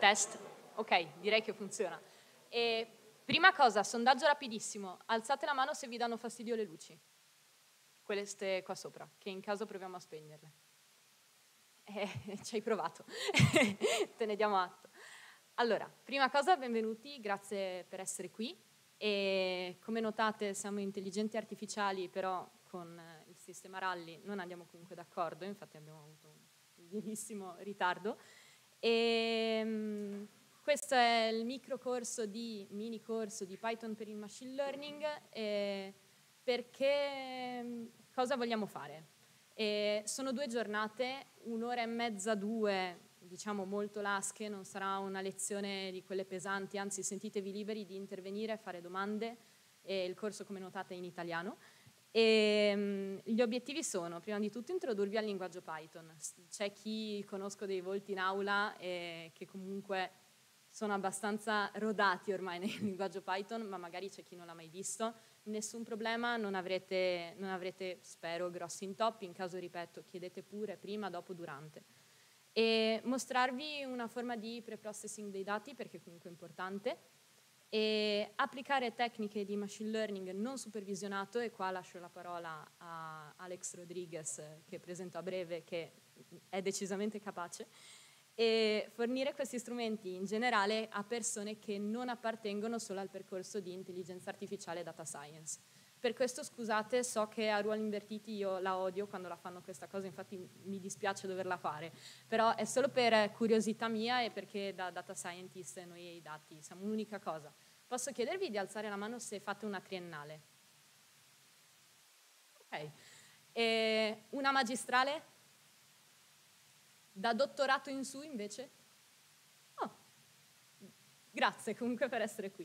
Test? Ok, direi che funziona. E prima cosa, sondaggio rapidissimo. Alzate la mano se vi danno fastidio le luci. Queste qua sopra, che in caso proviamo a spegnerle. Eh, ci hai provato. Te ne diamo atto. Allora, prima cosa, benvenuti, grazie per essere qui. E come notate siamo intelligenti artificiali, però con il sistema Rally non andiamo comunque d'accordo, infatti abbiamo avuto un lievissimo ritardo. E, um, questo è il micro corso di, mini corso di Python per il machine learning. Eh, perché cosa vogliamo fare? Eh, sono due giornate, un'ora e mezza, due, diciamo molto lasche, non sarà una lezione di quelle pesanti, anzi sentitevi liberi di intervenire, fare domande. Eh, il corso, come notate, è in italiano. E, um, gli obiettivi sono, prima di tutto, introdurvi al linguaggio Python. C'è chi conosco dei volti in aula e che comunque sono abbastanza rodati ormai nel linguaggio Python, ma magari c'è chi non l'ha mai visto. Nessun problema, non avrete, non avrete spero, grossi intoppi. In caso, ripeto, chiedete pure prima, dopo, durante. E mostrarvi una forma di pre-processing dei dati, perché comunque è importante, e applicare tecniche di machine learning non supervisionato, e qua lascio la parola a Alex Rodriguez che presento a breve, che è decisamente capace, e fornire questi strumenti in generale a persone che non appartengono solo al percorso di intelligenza artificiale e data science. Per questo scusate, so che a ruoli invertiti io la odio quando la fanno questa cosa, infatti mi dispiace doverla fare, però è solo per curiosità mia e perché da data scientist noi e i dati siamo un'unica cosa. Posso chiedervi di alzare la mano se fate una triennale? Ok. E una magistrale? Da dottorato in su invece? Oh, grazie comunque per essere qui.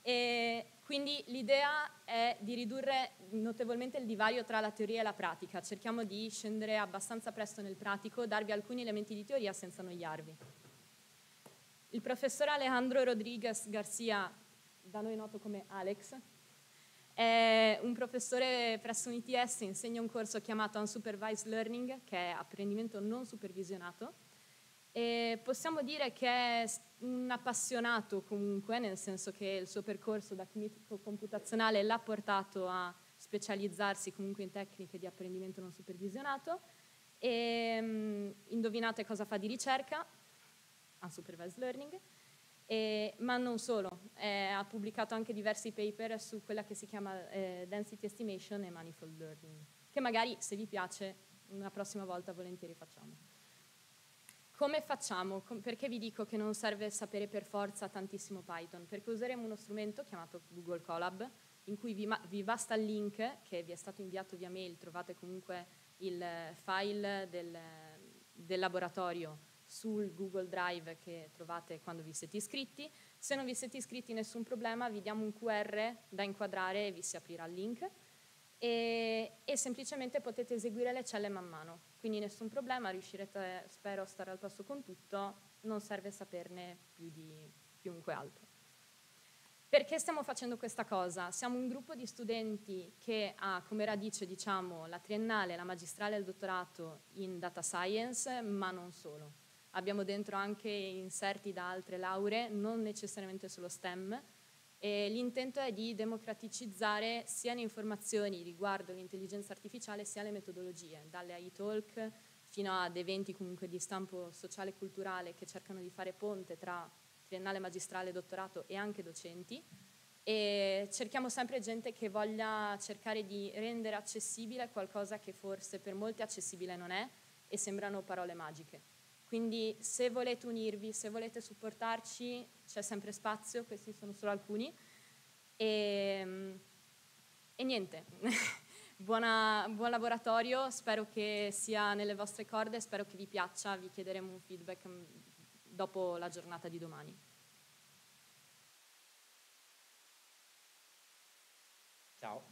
E quindi l'idea è di ridurre notevolmente il divario tra la teoria e la pratica. Cerchiamo di scendere abbastanza presto nel pratico, darvi alcuni elementi di teoria senza annoiarvi. Il professor Alejandro Rodriguez Garcia, da noi noto come Alex, è un professore presso un ITS, insegna un corso chiamato Unsupervised Learning, che è apprendimento non supervisionato, e possiamo dire che è un appassionato comunque, nel senso che il suo percorso da chimico computazionale l'ha portato a specializzarsi comunque in tecniche di apprendimento non supervisionato. E, um, indovinate cosa fa di ricerca? Unsupervised learning. E, ma non solo, eh, ha pubblicato anche diversi paper su quella che si chiama eh, density estimation e manifold learning, che magari se vi piace una prossima volta volentieri facciamo. Come facciamo? Perché vi dico che non serve sapere per forza tantissimo Python? Perché useremo uno strumento chiamato Google Colab, in cui vi, vi basta il link che vi è stato inviato via mail, trovate comunque il file del, del laboratorio sul Google Drive che trovate quando vi siete iscritti. Se non vi siete iscritti nessun problema, vi diamo un QR da inquadrare e vi si aprirà il link e, e semplicemente potete eseguire le celle man mano quindi nessun problema, riuscirete, spero, a stare al passo con tutto, non serve saperne più di chiunque altro. Perché stiamo facendo questa cosa? Siamo un gruppo di studenti che ha come radice diciamo, la triennale, la magistrale e il dottorato in data science, ma non solo. Abbiamo dentro anche inserti da altre lauree, non necessariamente solo STEM, e l'intento è di democraticizzare sia le informazioni riguardo l'intelligenza artificiale sia le metodologie, dalle AI talk fino ad eventi comunque di stampo sociale e culturale che cercano di fare ponte tra triennale, magistrale, dottorato e anche docenti. E cerchiamo sempre gente che voglia cercare di rendere accessibile qualcosa che forse per molti accessibile non è e sembrano parole magiche. Quindi se volete unirvi, se volete supportarci, c'è sempre spazio, questi sono solo alcuni. E, e niente, Buona, buon laboratorio, spero che sia nelle vostre corde, spero che vi piaccia, vi chiederemo un feedback mm, dopo la giornata di domani. Ciao,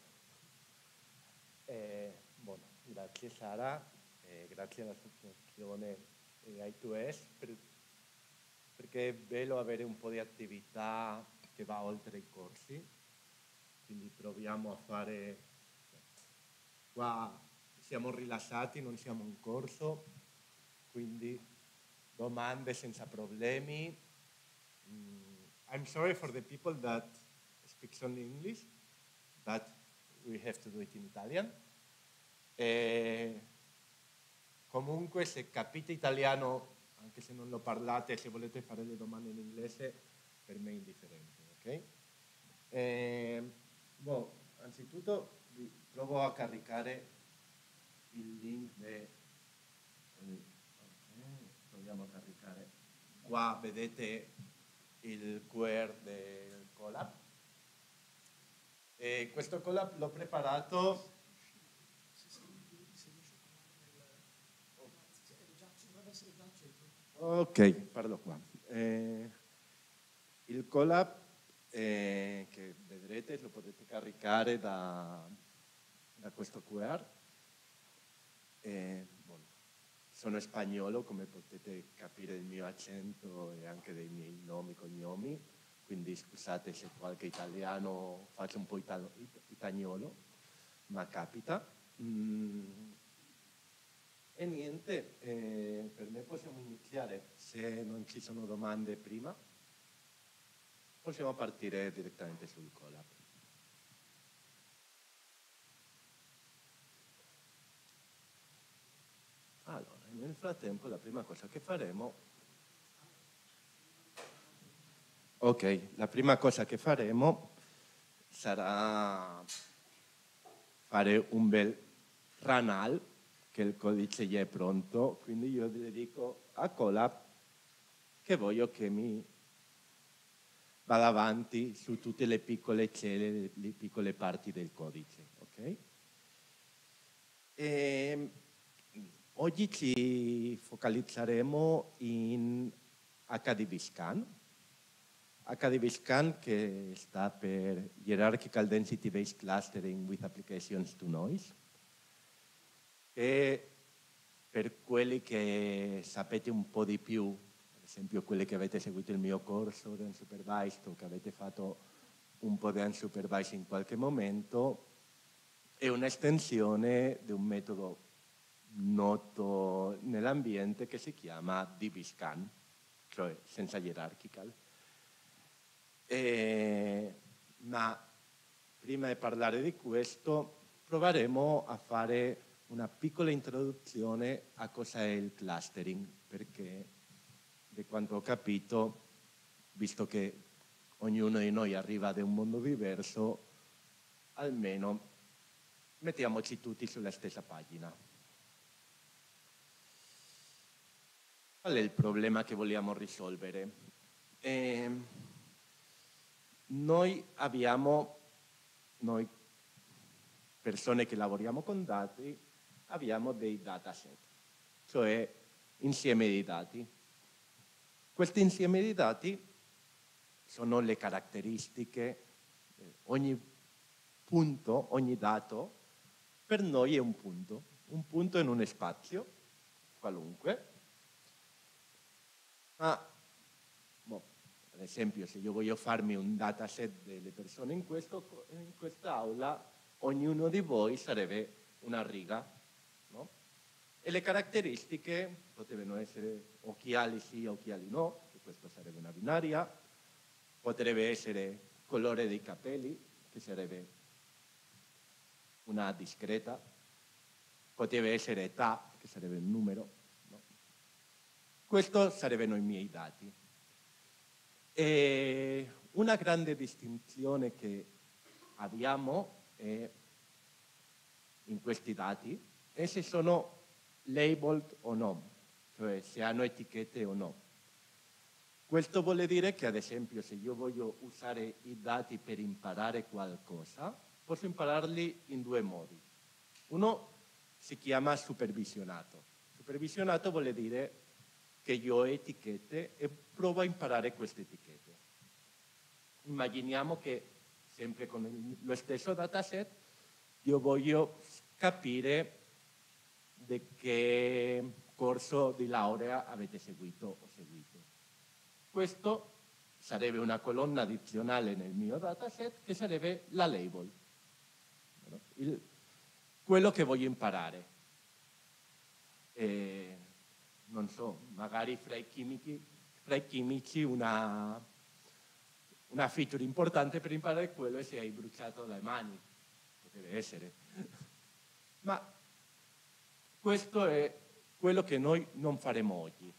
eh, bueno, grazie Sara, eh, grazie all'associazione i2S per, perché è bello avere un po' di attività che va oltre i corsi, quindi proviamo a fare, qua siamo rilassati, non siamo in corso, quindi domande senza problemi Mm, I'm sorry for the people that speak only English, but we have to do it in Italian. E comunque se capite italiano, anche se non lo parlate, se volete fare le domande in inglese, per me è indifferente, ok? E, boh, anzitutto provo a caricare il link de, okay, proviamo a caricare qua vedete il QR del collab e questo collab l'ho preparato ok parlo qua eh, il collab eh, che vedrete lo potete caricare da, da questo QR eh, bueno, sono spagnolo, come potete capire il mio accento e anche dei miei nomi e cognomi, quindi scusate se qualche italiano faccio un po' italo, itagnolo, ma capita. Mm. E niente, eh, per me possiamo iniziare, se non ci sono domande prima, possiamo partire direttamente sul collab. Allora, nel frattempo la prima cosa che faremo... Ok, la prima cosa che faremo sarà fare un bel ranal, che il codice già è pronto, quindi io le dico a Colab che voglio che mi vada avanti su tutte le piccole celle, le piccole parti del codice. ok? E Oggi ci focalizzeremo in HDB Scan. HDB Scan che sta per Hierarchical Density Based Clustering with Applications to Noise. E per quelli che sapete un po' di più, ad esempio quelli che avete seguito il mio corso di unsupervised o che avete fatto un po' di unsupervised in qualche momento, è un'estensione di un metodo noto nell'ambiente che si chiama DB-scan, cioè senza hierarchical. E, ma prima di parlare di questo proveremo a fare una piccola introduzione a cosa è il clustering, perché di quanto ho capito, visto che ognuno di noi arriva da un mondo diverso, almeno mettiamoci tutti sulla stessa pagina. Qual è il problema che vogliamo risolvere? Eh, noi abbiamo, noi persone che lavoriamo con dati, abbiamo dei dataset, cioè insieme di dati. Questi insieme di dati sono le caratteristiche, ogni punto, ogni dato, per noi è un punto, un punto in un spazio qualunque, ma, boh, ad esempio, se io voglio farmi un dataset delle persone in, questo, in quest'aula, ognuno di voi sarebbe una riga, no? E le caratteristiche potrebbero essere occhiali sì, occhiali no, che questo sarebbe una binaria, potrebbe essere colore dei capelli, che sarebbe una discreta, potrebbe essere età, che sarebbe un numero, questo sarebbero i miei dati. E una grande distinzione che abbiamo in questi dati è se sono labeled o no, cioè se hanno etichette o no. Questo vuol dire che ad esempio se io voglio usare i dati per imparare qualcosa, posso impararli in due modi. Uno si chiama supervisionato. Supervisionato vuol dire che io ho etichette e provo a imparare queste etichette. Immaginiamo che sempre con lo stesso dataset io voglio capire di che corso di laurea avete seguito o seguito. Questo sarebbe una colonna addizionale nel mio dataset che sarebbe la label, il, quello che voglio imparare. E non so, magari fra i chimici, fra i chimici una, una feature importante per imparare quello è se hai bruciato le mani, potrebbe essere. Ma questo è quello che noi non faremo oggi.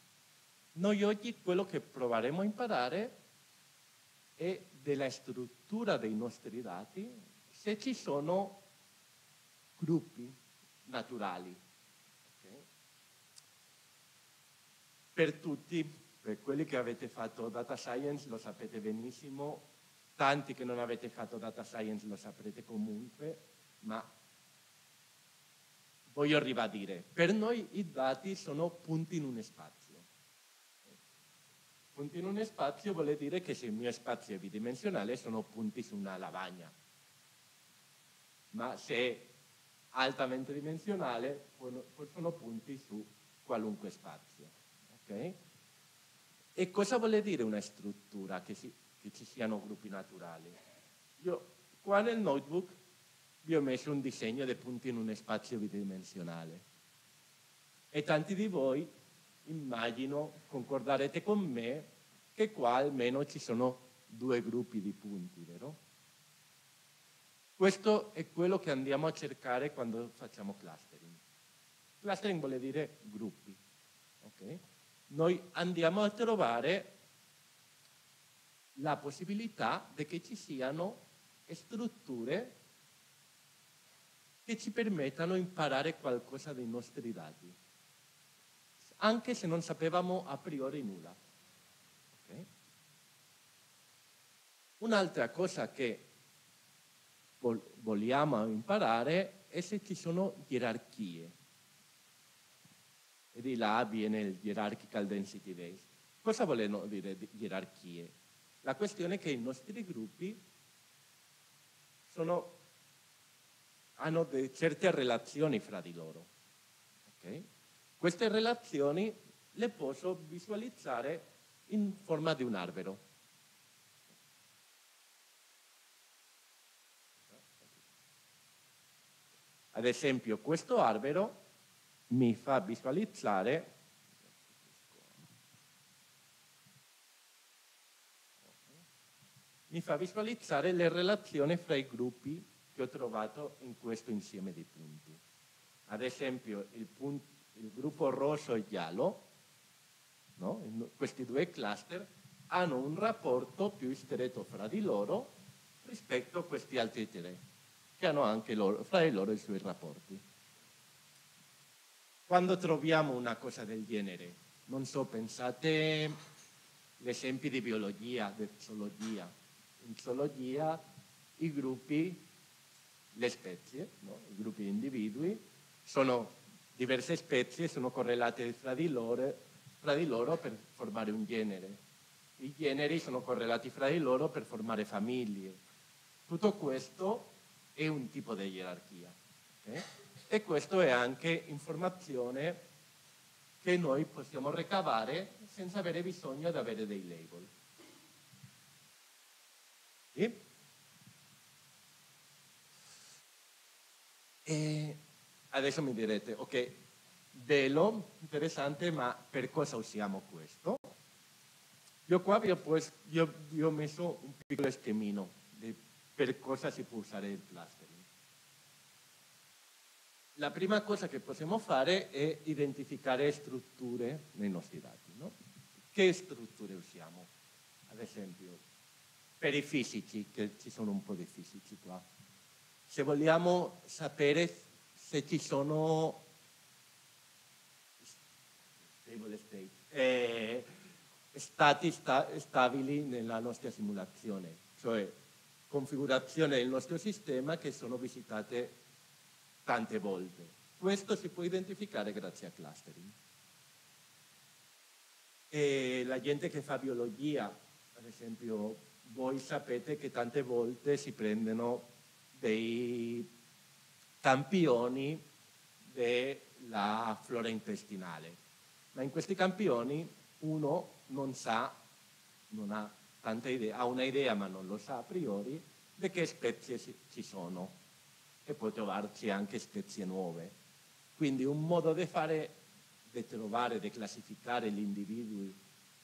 Noi oggi quello che proveremo a imparare è della struttura dei nostri dati se ci sono gruppi naturali. Okay? Per tutti, per quelli che avete fatto data science lo sapete benissimo, tanti che non avete fatto data science lo saprete comunque, ma voglio ribadire, per noi i dati sono punti in un spazio. Punti in un spazio vuol dire che se il mio spazio è bidimensionale sono punti su una lavagna, ma se è altamente dimensionale sono punti su qualunque spazio. Okay? E cosa vuol dire una struttura che, si, che ci siano gruppi naturali? Io qua nel notebook vi ho messo un disegno dei punti in un spazio bidimensionale. E tanti di voi, immagino, concorderete con me che qua almeno ci sono due gruppi di punti, vero? Questo è quello che andiamo a cercare quando facciamo clustering. Clustering vuol dire gruppi. Okay? Noi andiamo a trovare la possibilità che ci siano strutture che ci permettano di imparare qualcosa dei nostri dati, anche se non sapevamo a priori nulla. Okay? Un'altra cosa che vogliamo imparare è se ci sono gerarchie. E di là viene il Hierarchical Density Base. Cosa vogliono dire gerarchie? La questione è che i nostri gruppi sono hanno certe relazioni fra di loro. Okay? Queste relazioni le posso visualizzare in forma di un albero. Ad esempio, questo albero mi fa visualizzare mi fa visualizzare le relazioni fra i gruppi che ho trovato in questo insieme di punti. Ad esempio il, punto, il gruppo rosso e giallo, no? questi due cluster, hanno un rapporto più stretto fra di loro rispetto a questi altri tre, che hanno anche loro, fra di loro i suoi rapporti. Quando troviamo una cosa del genere, non so, pensate l'esempio di biologia, di zoologia. In zoologia i gruppi le spezie, no? i gruppi di individui, sono diverse spezie, sono correlate fra di, loro, fra di loro per formare un genere. I generi sono correlati fra di loro per formare famiglie. Tutto questo è un tipo di gerarchia. Okay? E questo è anche informazione che noi possiamo ricavare senza avere bisogno di avere dei label. Sì? E adesso mi direte, ok, bello, interessante, ma per cosa usiamo questo? Io qua vi ho, pues, io, vi ho messo un piccolo schemino di per cosa si può usare il clustering. La prima cosa che possiamo fare è identificare strutture nei nostri dati. No? Che strutture usiamo? Ad esempio, per i fisici, che ci sono un po' di fisici qua se vogliamo sapere se ci sono eh, stati sta, stabili nella nostra simulazione, cioè configurazioni del nostro sistema che sono visitate tante volte. Questo si può identificare grazie a clustering. E la gente che fa biologia, ad esempio, voi sapete che tante volte si prendono dei campioni della flora intestinale. Ma in questi campioni uno non sa, non ha tanta idea, ha una idea ma non lo sa a priori di che spezie ci sono e può trovarci anche spezie nuove. Quindi un modo di fare, di trovare, di classificare gli individui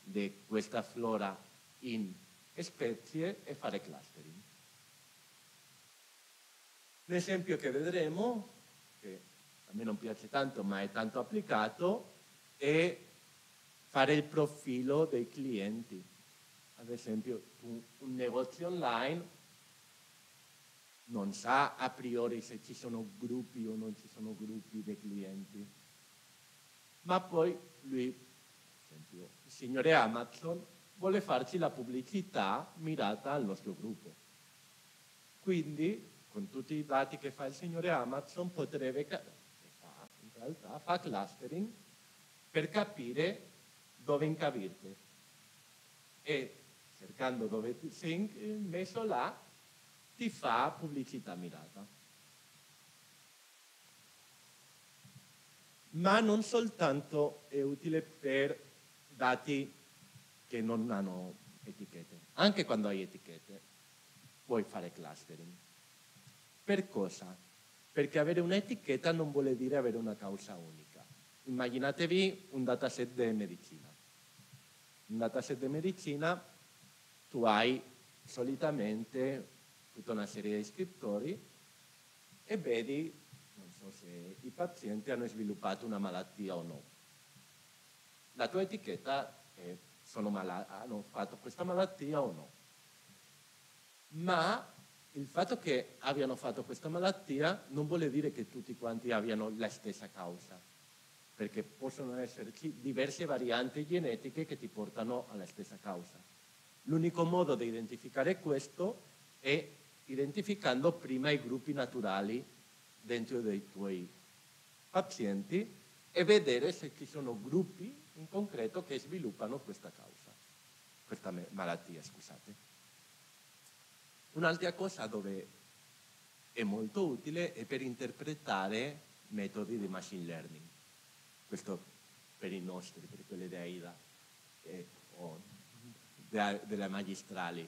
di questa flora in specie e fare clustering. L'esempio che vedremo, che a me non piace tanto ma è tanto applicato, è fare il profilo dei clienti. Ad esempio un, un negozio online non sa a priori se ci sono gruppi o non ci sono gruppi di clienti, ma poi lui, ad esempio, il signore Amazon, vuole farci la pubblicità mirata al nostro gruppo. Quindi, con tutti i dati che fa il signore Amazon, potrebbe, in realtà, fa clustering per capire dove incabirti. E cercando dove sei messo là, ti fa pubblicità mirata. Ma non soltanto è utile per dati che non hanno etichette, anche quando hai etichette puoi fare clustering. Per cosa? Perché avere un'etichetta non vuole dire avere una causa unica. Immaginatevi un dataset di medicina. Un dataset di medicina tu hai solitamente tutta una serie di scrittori e vedi, non so se i pazienti hanno sviluppato una malattia o no. La tua etichetta è sono malati, hanno fatto questa malattia o no. Ma il fatto che abbiano fatto questa malattia non vuole dire che tutti quanti abbiano la stessa causa, perché possono esserci diverse varianti genetiche che ti portano alla stessa causa. L'unico modo di identificare questo è identificando prima i gruppi naturali dentro dei tuoi pazienti e vedere se ci sono gruppi in concreto che sviluppano questa causa, questa malattia, scusate. Un'altra cosa dove è molto utile è per interpretare metodi di machine learning. Questo per i nostri, per quelli di AIDA eh, o delle magistrali.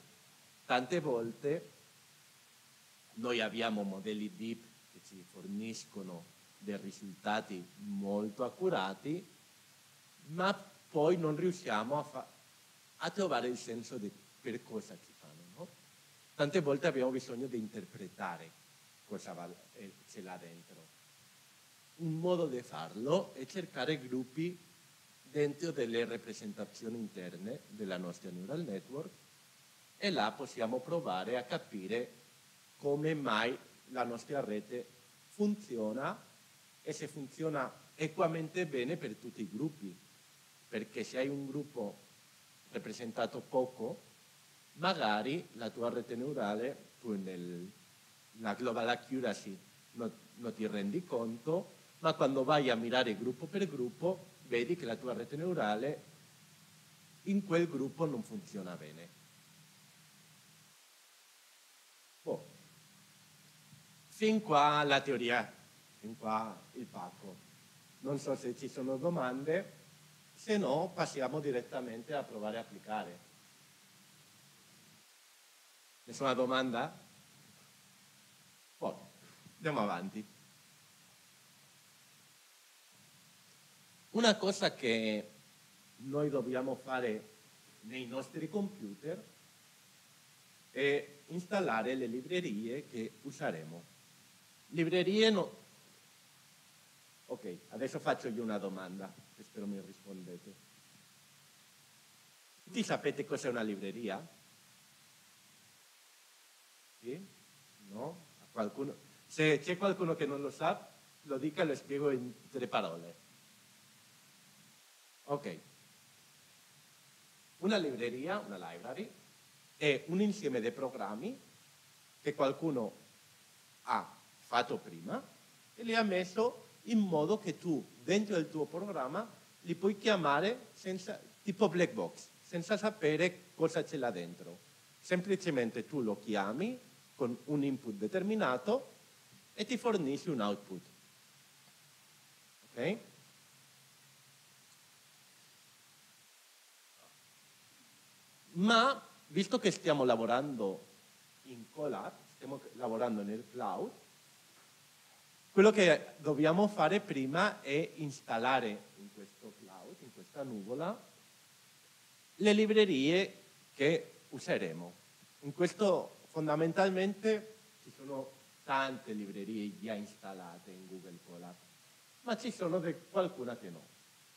Tante volte noi abbiamo modelli deep che ci forniscono dei risultati molto accurati, ma poi non riusciamo a, a trovare il senso di per cosa ci? Tante volte abbiamo bisogno di interpretare cosa va, eh, c'è là dentro. Un modo di farlo è cercare gruppi dentro delle rappresentazioni interne della nostra neural network e là possiamo provare a capire come mai la nostra rete funziona e se funziona equamente bene per tutti i gruppi. Perché se hai un gruppo rappresentato poco, magari la tua rete neurale, tu nella global accuracy non, non ti rendi conto, ma quando vai a mirare gruppo per gruppo, vedi che la tua rete neurale in quel gruppo non funziona bene. Fin qua la teoria, fin qua il pacco. Non so se ci sono domande, se no passiamo direttamente a provare a applicare. Nessuna domanda? Poi, andiamo avanti. Una cosa che noi dobbiamo fare nei nostri computer è installare le librerie che useremo. Librerie no. Ok, adesso faccio io una domanda, che spero mi rispondete. Tutti sapete cos'è una libreria? Sì? No? Qualcuno? Se c'è qualcuno che non lo sa, lo dica e lo spiego in tre parole. Ok. Una libreria, una library, è un insieme di programmi che qualcuno ha fatto prima e li ha messo in modo che tu dentro il tuo programma li puoi chiamare senza, tipo black box, senza sapere cosa c'è là dentro. Semplicemente tu lo chiami con un input determinato e ti fornisce un output. Ok? Ma visto che stiamo lavorando in Colab, stiamo lavorando nel cloud, quello che dobbiamo fare prima è installare in questo cloud, in questa nuvola, le librerie che useremo. In questo fondamentalmente ci sono tante librerie già installate in Google Colab, ma ci sono qualcuna che no.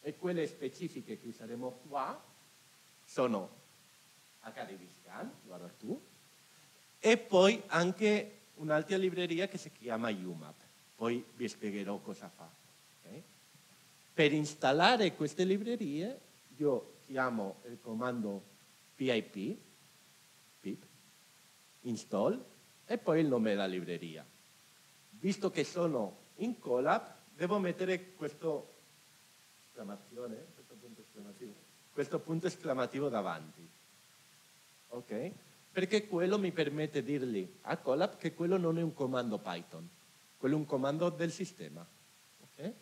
E quelle specifiche che useremo qua sono HDVScan, guarda tu, e poi anche un'altra libreria che si chiama UMAP. Poi vi spiegherò cosa fa. Okay? Per installare queste librerie io chiamo il comando pip, install, e poi il nome della libreria. Visto che sono in Colab, devo mettere questo esclamazione, questo punto esclamativo, questo punto esclamativo davanti. Ok? Perché quello mi permette di dirgli a Colab che quello non è un comando Python, quello è un comando del sistema. Okay?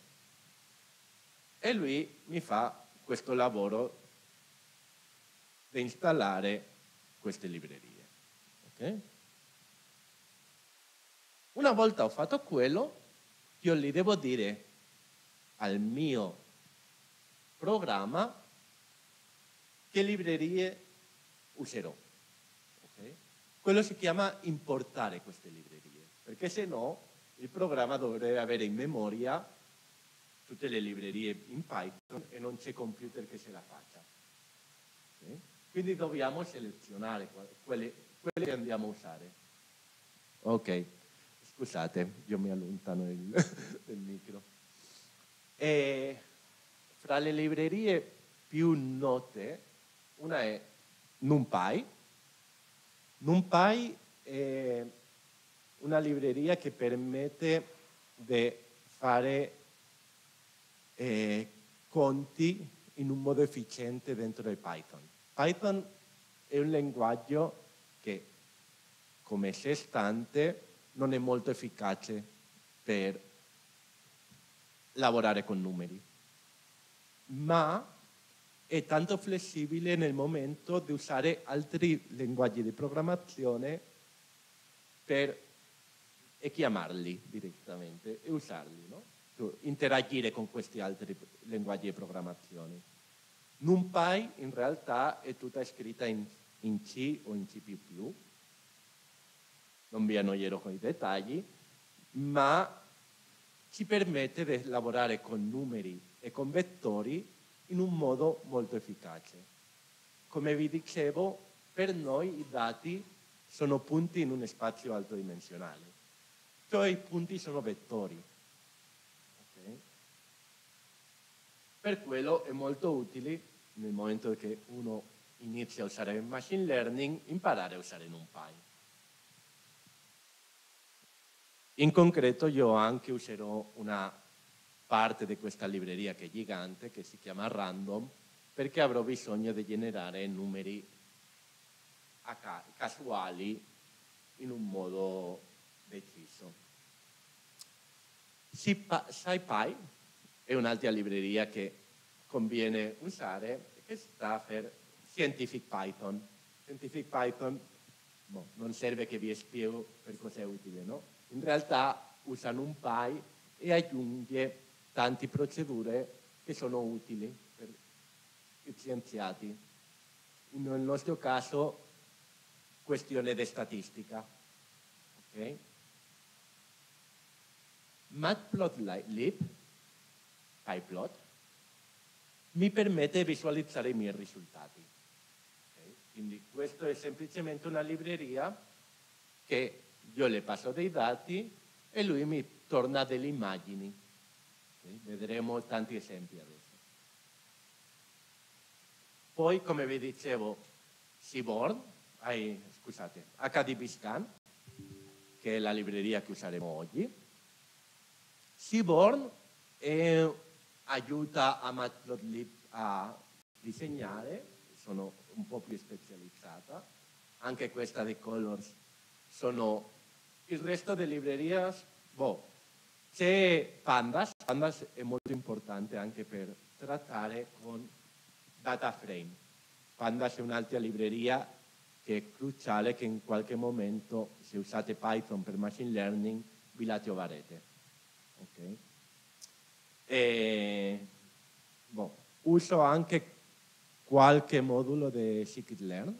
E lui mi fa questo lavoro di installare queste librerie. Okay? Una volta ho fatto quello, io gli devo dire al mio programma che librerie userò. Okay? Quello si chiama importare queste librerie, perché se no il programma dovrebbe avere in memoria tutte le librerie in Python e non c'è computer che se la faccia. Okay? Quindi dobbiamo selezionare quelle, quelle, che andiamo a usare. Ok, scusate, io mi allontano il, del micro. E fra le librerie più note, una è NumPy. NumPy è una libreria che permette di fare eh, conti in un modo efficiente dentro il Python. Python è un linguaggio che, come sé stante, non è molto efficace per lavorare con numeri, ma è tanto flessibile nel momento di usare altri linguaggi di programmazione per e chiamarli direttamente e usarli. No? interagire con questi altri linguaggi di programmazione. NumPy in realtà è tutta scritta in, in C o in C++, non vi annoierò con i dettagli, ma ci permette di lavorare con numeri e con vettori in un modo molto efficace. Come vi dicevo, per noi i dati sono punti in un spazio altodimensionale, cioè i punti sono vettori. Per quello è molto utile, nel momento che uno inizia a usare machine learning, imparare a usare NumPy. In concreto io anche userò una parte di questa libreria che è gigante, che si chiama random, perché avrò bisogno di generare numeri casuali in un modo deciso. SciPy è un'altra libreria che conviene usare, che sta per Scientific Python. Scientific Python boh, non serve che vi spiego per cosa è utile, no? In realtà usa NumPy e aggiunge tante procedure che sono utili per gli scienziati. Nel nostro caso, questione di statistica. Okay? Matplotlib PyPlot, mi permette di visualizzare i miei risultati. Quindi questa è semplicemente una libreria che io le passo dei dati e lui mi torna delle immagini. Okay? Vedremo tanti esempi adesso. Poi, come vi dicevo, Seaborn, eh, scusate, HDBScan, che è la libreria che useremo oggi. Seaborn è aiuta a Matplotlib a disegnare, sono un po' più specializzata, anche questa di Colors sono il resto delle librerie, boh, c'è Pandas, Pandas è molto importante anche per trattare con data frame. Pandas è un'altra libreria che è cruciale che in qualche momento, se usate Python per machine learning, vi la troverete. Okay? E, boh, uso anche qualche modulo di scikit-learn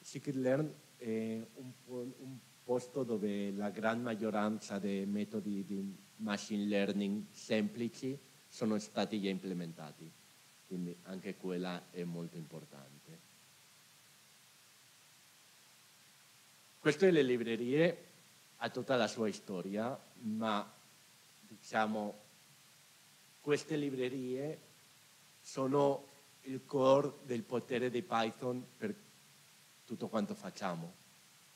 scikit-learn è un, un, posto dove la gran maggioranza dei metodi di machine learning semplici sono stati già implementati, quindi anche quella è molto importante. Queste le librerie ha tutta la sua storia, ma diciamo queste librerie sono il core del potere di Python per tutto quanto facciamo.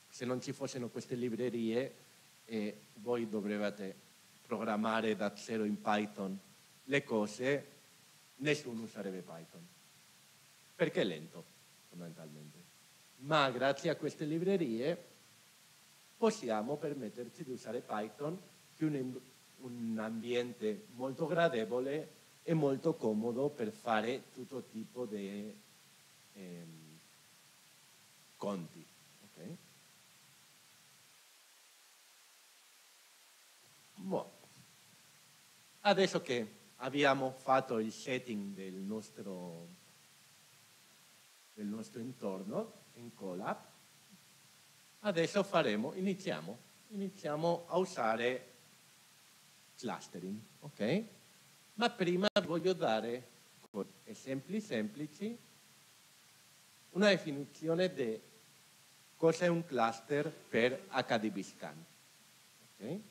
Se non ci fossero queste librerie e voi dovreste programmare da zero in Python le cose, nessuno userebbe Python. Perché è lento, fondamentalmente. Ma grazie a queste librerie possiamo permetterci di usare Python, che è un ambiente molto gradevole e molto comodo per fare tutto tipo di ehm, conti. Okay? Boh. Adesso che abbiamo fatto il setting del nostro, del nostro intorno in Colab, adesso faremo, iniziamo, iniziamo a usare clustering, ok? Ma prima voglio dare con esempi semplici una definizione di cosa è un cluster per HDB scan. Okay?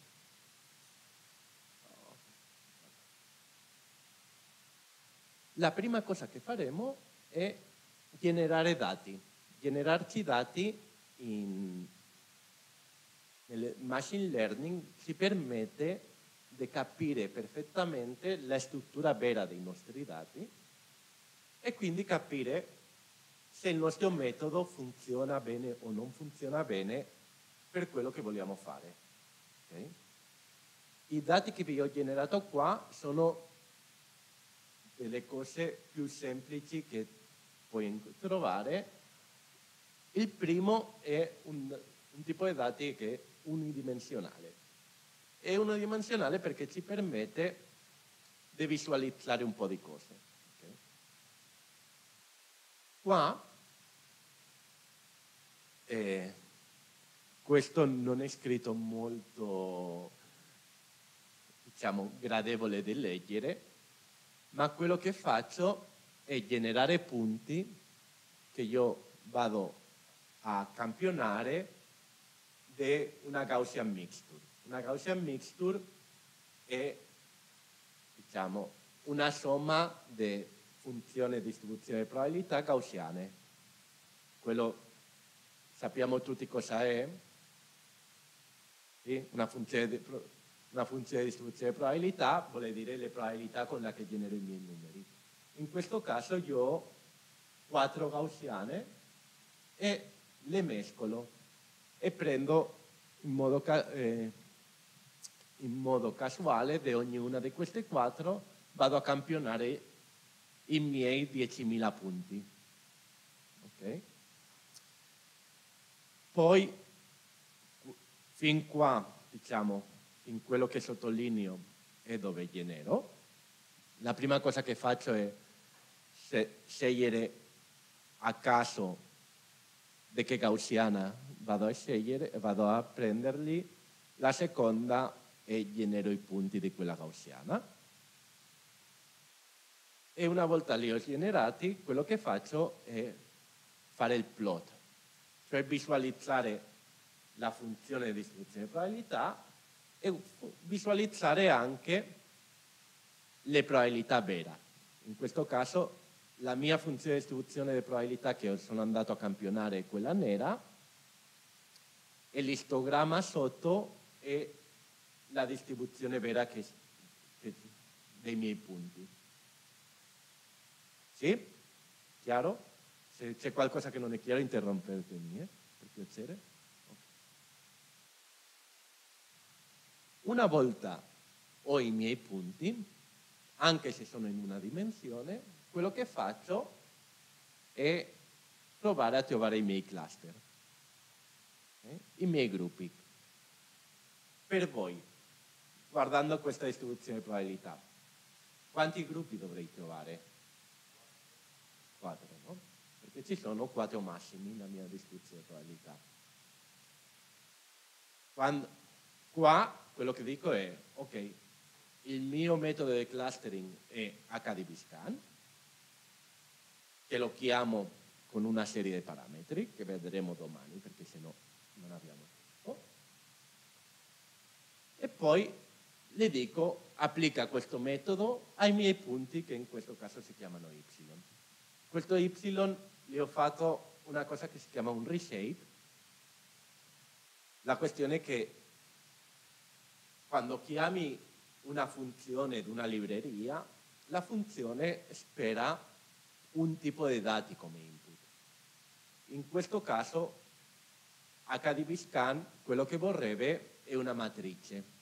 La prima cosa che faremo è generare dati, generarci dati in, nel machine learning ci permette di capire perfettamente la struttura vera dei nostri dati e quindi capire se il nostro metodo funziona bene o non funziona bene per quello che vogliamo fare. Okay? I dati che vi ho generato qua sono delle cose più semplici che puoi trovare. Il primo è un, un tipo di dati che è unidimensionale è unidimensionale perché ci permette di visualizzare un po' di cose. Qua, eh, questo non è scritto molto, diciamo, gradevole di leggere, ma quello che faccio è generare punti che io vado a campionare di una Gaussian mixture. Una Gaussian mixture è diciamo, una somma di funzioni di distribuzione di probabilità gaussiane. Quello sappiamo tutti cosa è? Sì? Una, funzione di, una funzione di distribuzione di probabilità vuol dire le probabilità con le che genero i miei numeri. In questo caso io ho quattro gaussiane e le mescolo e prendo in modo, eh, in modo casuale di ognuna di queste quattro vado a campionare i miei 10.000 punti. Okay? Poi, fin qua, diciamo, in quello che sottolineo è dove genero, la prima cosa che faccio è scegliere a caso di che gaussiana vado a scegliere, vado a prenderli, la seconda e genero i punti di quella gaussiana. E una volta li ho generati, quello che faccio è fare il plot, cioè visualizzare la funzione di distribuzione di probabilità e visualizzare anche le probabilità vera. In questo caso la mia funzione di distribuzione di probabilità che sono andato a campionare è quella nera e l'istogramma sotto è la distribuzione vera che, che, dei miei punti. Sì? Chiaro? Se c'è qualcosa che non è chiaro interrompetemi, eh? per piacere. Una volta ho i miei punti, anche se sono in una dimensione, quello che faccio è provare a trovare i miei cluster, okay? i miei gruppi. Per voi, guardando questa distribuzione di probabilità. Quanti gruppi dovrei trovare? Quattro, no? perché ci sono quattro massimi nella mia descrizione di probabilità. Quando, qua quello che dico è, ok, il mio metodo di clustering è HDB-scan, che lo chiamo con una serie di parametri che vedremo domani perché se no non abbiamo tempo. E poi le dico applica questo metodo ai miei punti che in questo caso si chiamano y. Questo y gli ho fatto una cosa che si chiama un reshape. La questione è che quando chiami una funzione di una libreria, la funzione spera un tipo di dati come input. In questo caso HDB scan quello che vorrebbe è una matrice,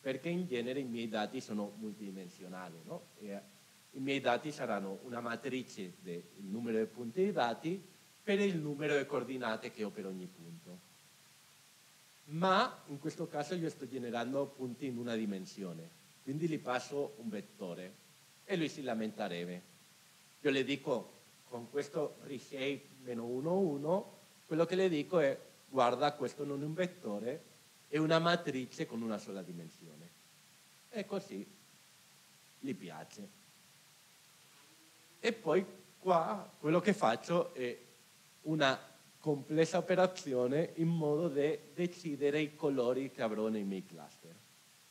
perché in genere i miei dati sono multidimensionali. No? I miei dati saranno una matrice del numero di punti di dati per il numero di coordinate che ho per ogni punto. Ma in questo caso io sto generando punti in una dimensione, quindi gli passo un vettore e lui si lamenterebbe. Io le dico con questo reshape meno 1, 1, quello che le dico è guarda questo non è un vettore, è una matrice con una sola dimensione. E così gli piace. E poi qua quello che faccio è una complessa operazione in modo da decidere i colori che avrò nei miei cluster.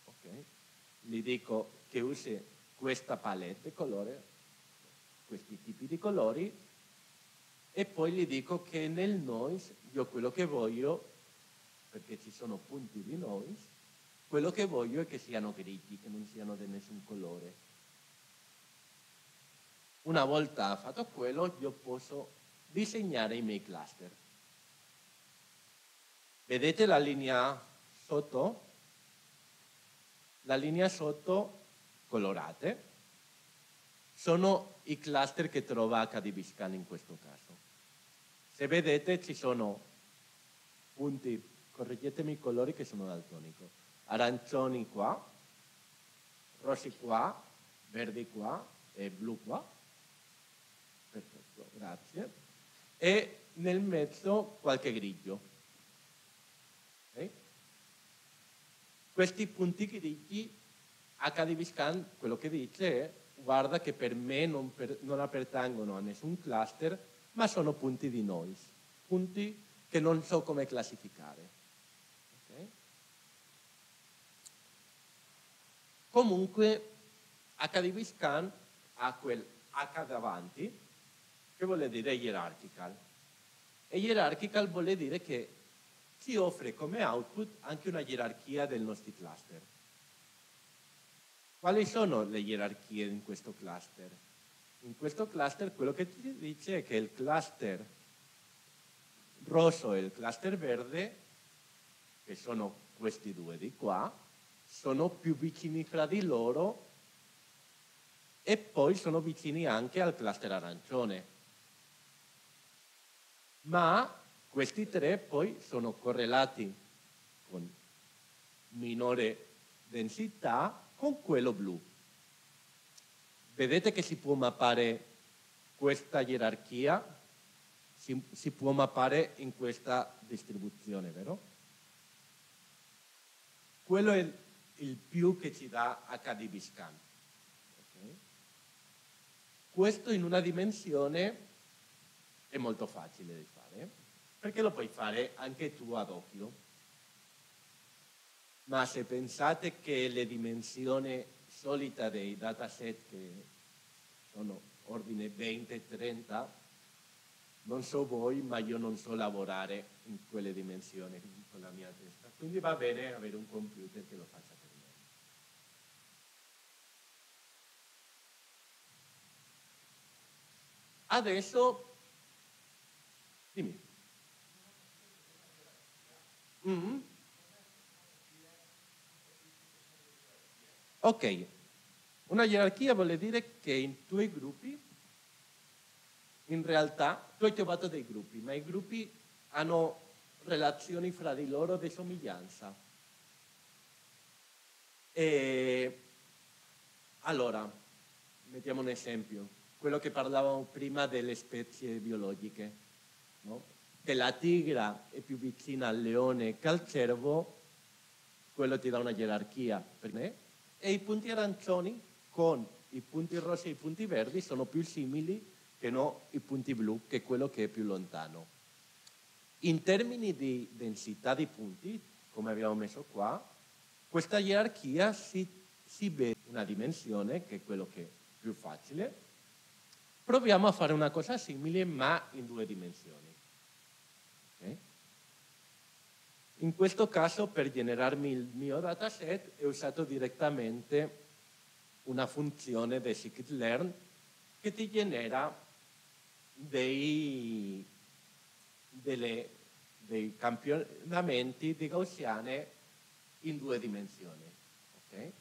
Okay? Gli dico che usi questa palette colore, questi tipi di colori, e poi gli dico che nel noise io quello che voglio, perché ci sono punti di noise, quello che voglio è che siano grigi, che non siano di nessun colore. Una volta fatto quello io posso disegnare i miei cluster. Vedete la linea sotto? La linea sotto colorate sono i cluster che trova HDB Scan in questo caso. Se vedete ci sono punti, correggetemi i colori che sono daltonico, arancioni qua, rossi qua, verdi qua e blu qua. Perfetto, grazie. E nel mezzo qualche grigio. Okay? Questi punti grigi HDB Scan quello che dice è guarda che per me non, per, non appartengono a nessun cluster ma sono punti di noise, punti che non so come classificare. Okay? Comunque HDB scan ha quel H davanti che vuole dire hierarchical e hierarchical vuole dire che ci offre come output anche una gerarchia dei nostri cluster. Quali sono le gerarchie in questo cluster? in questo cluster quello che ti dice è che il cluster rosso e il cluster verde, che sono questi due di qua, sono più vicini fra di loro e poi sono vicini anche al cluster arancione. Ma questi tre poi sono correlati con minore densità con quello blu. Vedete che si può mappare questa gerarchia, si, si può mappare in questa distribuzione, vero? Quello è il, più che ci dà HDB scan. Okay? Questo in una dimensione è molto facile da fare, perché lo puoi fare anche tu ad occhio. Ma se pensate che le dimensioni solita dei dataset che sono ordine 20-30, non so voi, ma io non so lavorare in quelle dimensioni con la mia testa. Quindi va bene avere un computer che lo faccia per me. Adesso, dimmi. Mm-hmm. Ok, una gerarchia vuol dire che in tuoi gruppi, in realtà, tu hai trovato dei gruppi, ma i gruppi hanno relazioni fra di loro di somiglianza. E allora, mettiamo un esempio. Quello che parlavamo prima delle specie biologiche, no? che la tigra è più vicina al leone che al cervo, quello ti dà una gerarchia per me, e i punti arancioni con i punti rossi e i punti verdi sono più simili che no i punti blu, che è quello che è più lontano. In termini di densità di punti, come abbiamo messo qua, questa gerarchia si, si vede una dimensione, che è quello che è più facile. Proviamo a fare una cosa simile, ma in due dimensioni. Okay? In questo caso, per generarmi il mio dataset, ho usato direttamente una funzione di scikit-learn che ti genera dei, delle, dei campionamenti di gaussiane in due dimensioni. Okay?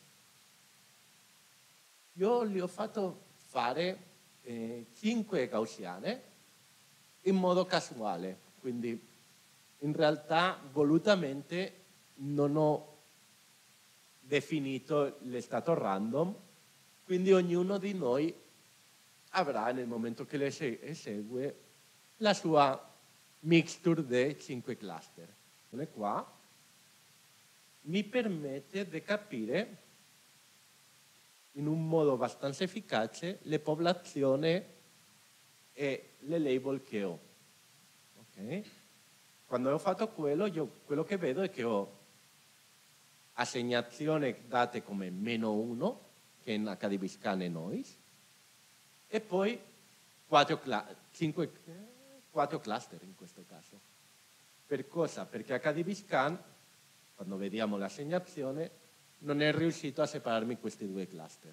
Io gli ho fatto fare eh, 5 gaussiane in modo casuale, quindi in realtà volutamente non ho definito l'estato random, quindi ognuno di noi avrà nel momento che le esegue la sua mixture di 5 cluster. Qua, mi permette di capire in un modo abbastanza efficace le popolazioni e le label che ho. Okay? Quando ho fatto quello, io, quello che vedo è che ho assegnazioni date come meno 1, che in HDB e noise, e poi 4, 5, 4 cluster in questo caso. Per cosa? Perché HDB Scan quando vediamo l'assegnazione, non è riuscito a separarmi questi due cluster.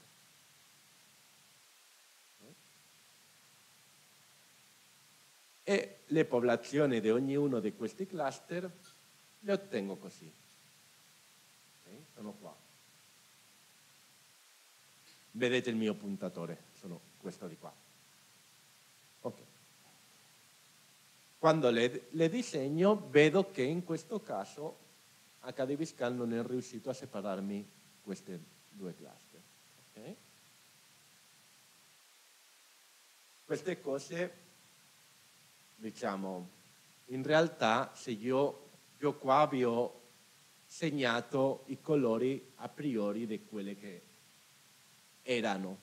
E le popolazioni di ognuno di questi cluster le ottengo così. Sono qua. Vedete il mio puntatore, sono questo di qua. Okay. Quando le, le disegno vedo che in questo caso HDB Scan non è riuscito a separarmi queste due cluster. Okay? Queste cose, diciamo, in realtà se io, io qua vi ho segnato i colori a priori di quelle che erano,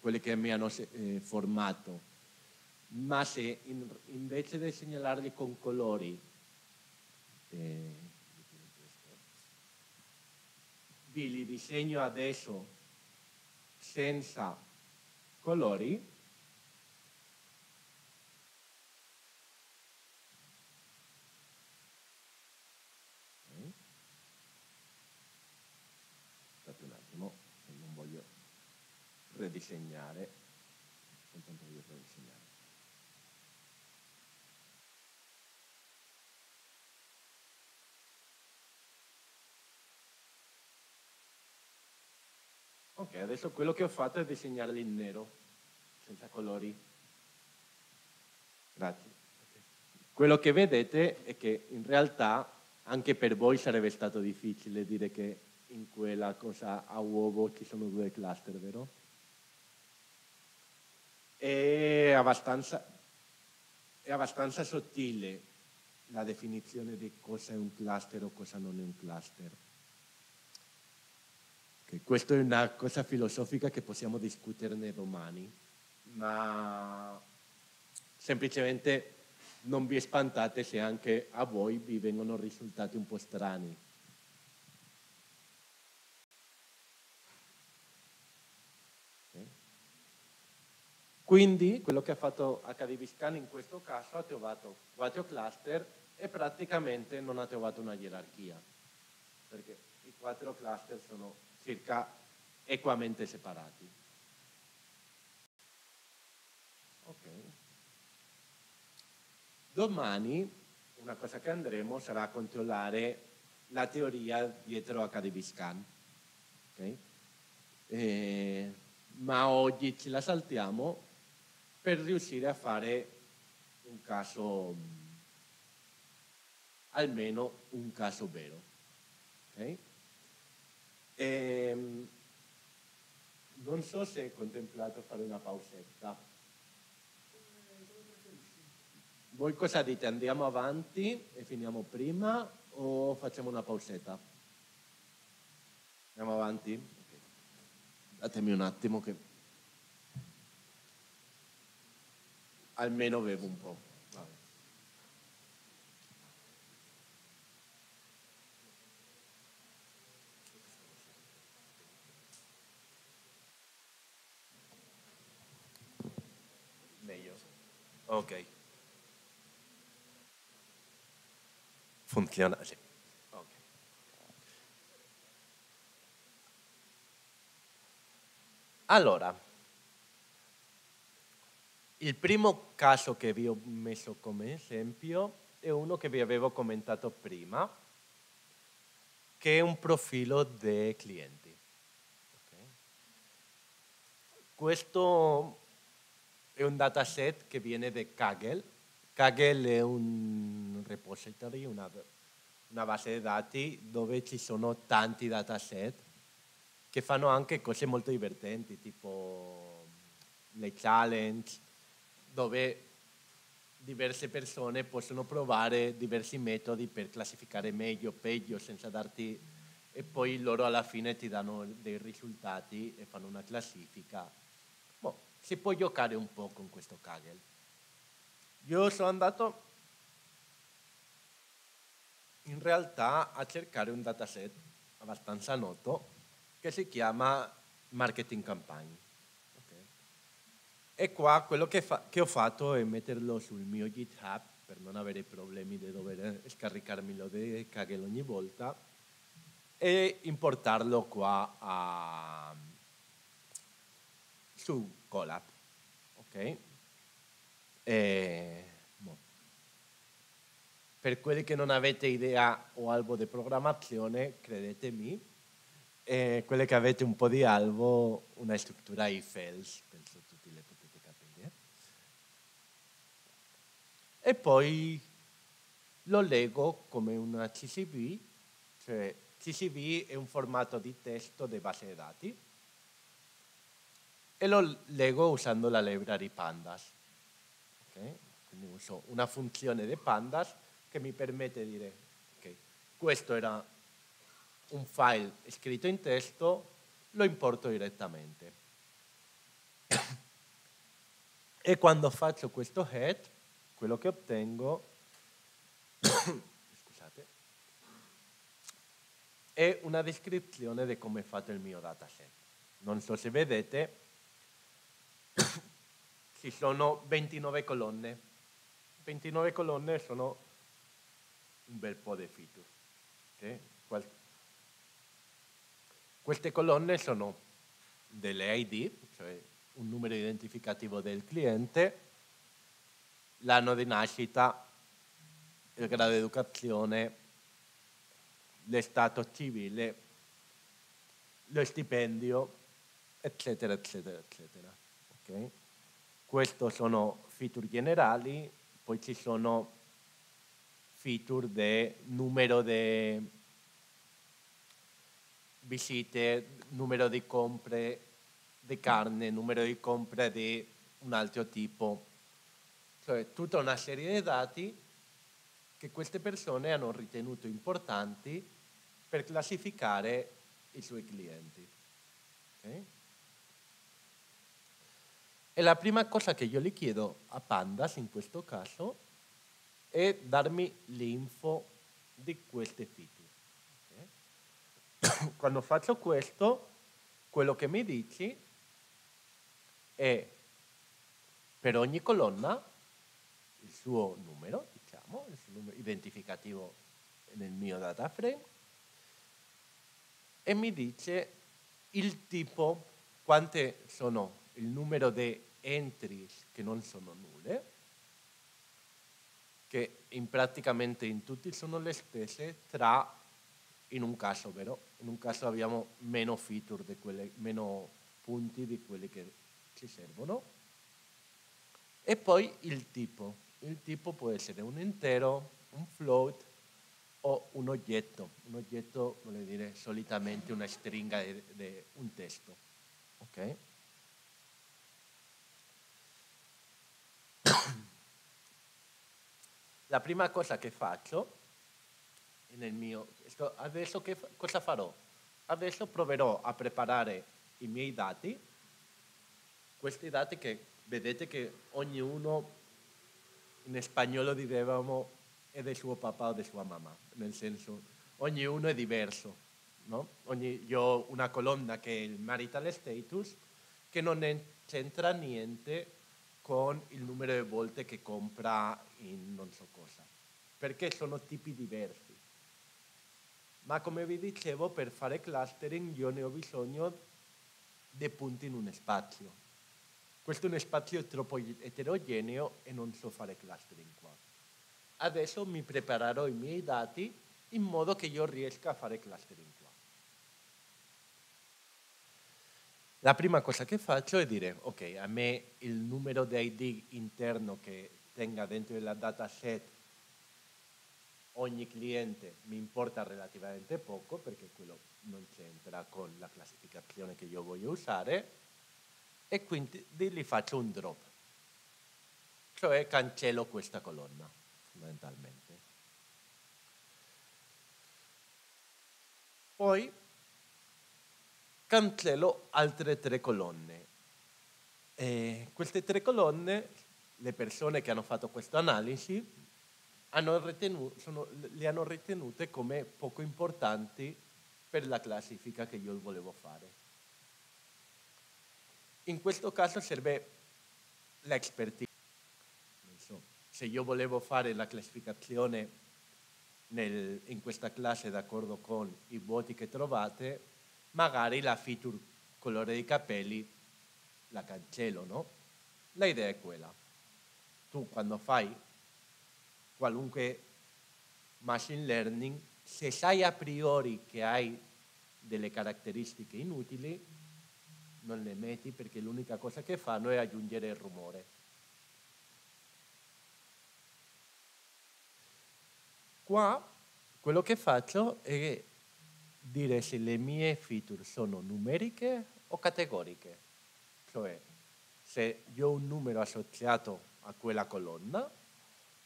quelle che mi hanno eh, formato. Ma se in, invece di segnalarli con colori eh, vi li disegno adesso senza colori. Aspettate un attimo non voglio ridisegnare soltanto voglio ridisegnare Ok, adesso quello che ho fatto è disegnarli in nero, senza colori. Grazie. Quello che vedete è che in realtà anche per voi sarebbe stato difficile dire che in quella cosa a uovo ci sono due cluster, vero? È abbastanza, è abbastanza sottile la definizione di cosa è un cluster o cosa non è un cluster. Questa è una cosa filosofica che possiamo discuterne domani, ma semplicemente non vi spantate se anche a voi vi vengono risultati un po' strani. Quindi quello che ha fatto HDB Scan in questo caso ha trovato quattro cluster e praticamente non ha trovato una gerarchia, perché i quattro cluster sono circa equamente separati. Okay. Domani una cosa che andremo sarà controllare la teoria dietro a Scan. Okay? Eh, ma oggi ce la saltiamo per riuscire a fare un caso, almeno un caso vero. Okay? Ehm, non so se è contemplato fare una pausetta. Voi cosa dite? Andiamo avanti e finiamo prima o facciamo una pausetta? Andiamo avanti? Datemi un attimo che almeno bevo un po'. Meglio. Ok. Funziona, sì. Okay. Allora, il primo caso che vi ho messo come esempio è uno che vi avevo commentato prima, che è un profilo dei clienti. Okay. Questo è un dataset che viene da Kaggle. Kaggle è un repository, una, una base di dati dove ci sono tanti dataset che fanno anche cose molto divertenti, tipo le challenge, dove diverse persone possono provare diversi metodi per classificare meglio, o peggio, senza darti... e poi loro alla fine ti danno dei risultati e fanno una classifica. Si può giocare un po' con questo Kaggle. Io sono andato in realtà a cercare un dataset abbastanza noto che si chiama Marketing Campaign. E qua quello che, fa, che, ho fatto è metterlo sul mio GitHub per non avere problemi di dover scaricarmelo di Kaggle ogni volta e importarlo qua a, su Colab. Ok? E. Per quelli che non avete idea o albo di programmazione, credetemi, e quelli che avete un po' di albo, una struttura if-else, penso e poi lo leggo come una CSV, cioè CSV è un formato di testo di base dati e lo leggo usando la library pandas. Okay? Quindi uso una funzione di pandas che mi permette di dire ok, questo era un file scritto in testo, lo importo direttamente. e quando faccio questo head quello che ottengo scusate, è una descrizione di come è fatto il mio dataset. Non so se vedete, ci sono 29 colonne. 29 colonne sono un bel po' di feature. Okay? Queste colonne sono delle ID, cioè un numero identificativo del cliente, l'anno di nascita, il grado di educazione, l'estato civile, lo stipendio, eccetera, eccetera, eccetera. Okay? Questi sono feature generali, poi ci sono feature di numero di visite, numero di compre di carne, numero di compre di un altro tipo cioè tutta una serie di dati che queste persone hanno ritenuto importanti per classificare i suoi clienti. Okay? E la prima cosa che io gli chiedo a Pandas in questo caso è darmi l'info di queste feature. Okay? Quando faccio questo, quello che mi dici è per ogni colonna il suo numero, diciamo, il suo numero identificativo nel mio data frame e mi dice il tipo, quante sono il numero di entries che non sono nulle, che in praticamente in tutti sono le stesse, tra in un caso, vero? In un caso abbiamo meno feature, di quelle, meno punti di quelli che ci servono. E poi il tipo, il tipo può essere un intero, un float o un oggetto. Un oggetto vuol dire solitamente una stringa di un testo. Okay? La prima cosa che faccio nel mio... Adesso che, cosa farò? Adesso proverò a preparare i miei dati, questi dati che vedete che ognuno in spagnolo dicevamo è del suo papà o di sua mamma, nel senso ognuno è diverso. No? Ogni, io ho una colonna che è il marital status che non c'entra niente con il numero di volte che compra in non so cosa, perché sono tipi diversi. Ma come vi dicevo, per fare clustering io ne ho bisogno di punti in un spazio. Questo è un spazio troppo eterogeneo e non so fare clustering qua. Adesso mi preparerò i miei dati in modo che io riesca a fare clustering qua. La prima cosa che faccio è dire, ok, a me il numero di ID interno che tenga dentro il dataset ogni cliente mi importa relativamente poco perché quello non c'entra con la classificazione che io voglio usare e quindi gli faccio un drop, cioè cancello questa colonna fondamentalmente. Poi cancello altre tre colonne. E queste tre colonne, le persone che hanno fatto questa analisi hanno ritenuto, sono, le hanno ritenute come poco importanti per la classifica che io volevo fare. In questo caso serve l'expertise. Se io volevo fare la classificazione nel, in questa classe d'accordo con i voti che trovate, magari la feature colore dei capelli la cancello, no? La idea è quella. Tu quando fai qualunque machine learning, se sai a priori che hai delle caratteristiche inutili, non le metti perché l'unica cosa che fanno è aggiungere il rumore. Qua quello che faccio è dire se le mie feature sono numeriche o categoriche, cioè se io ho un numero associato a quella colonna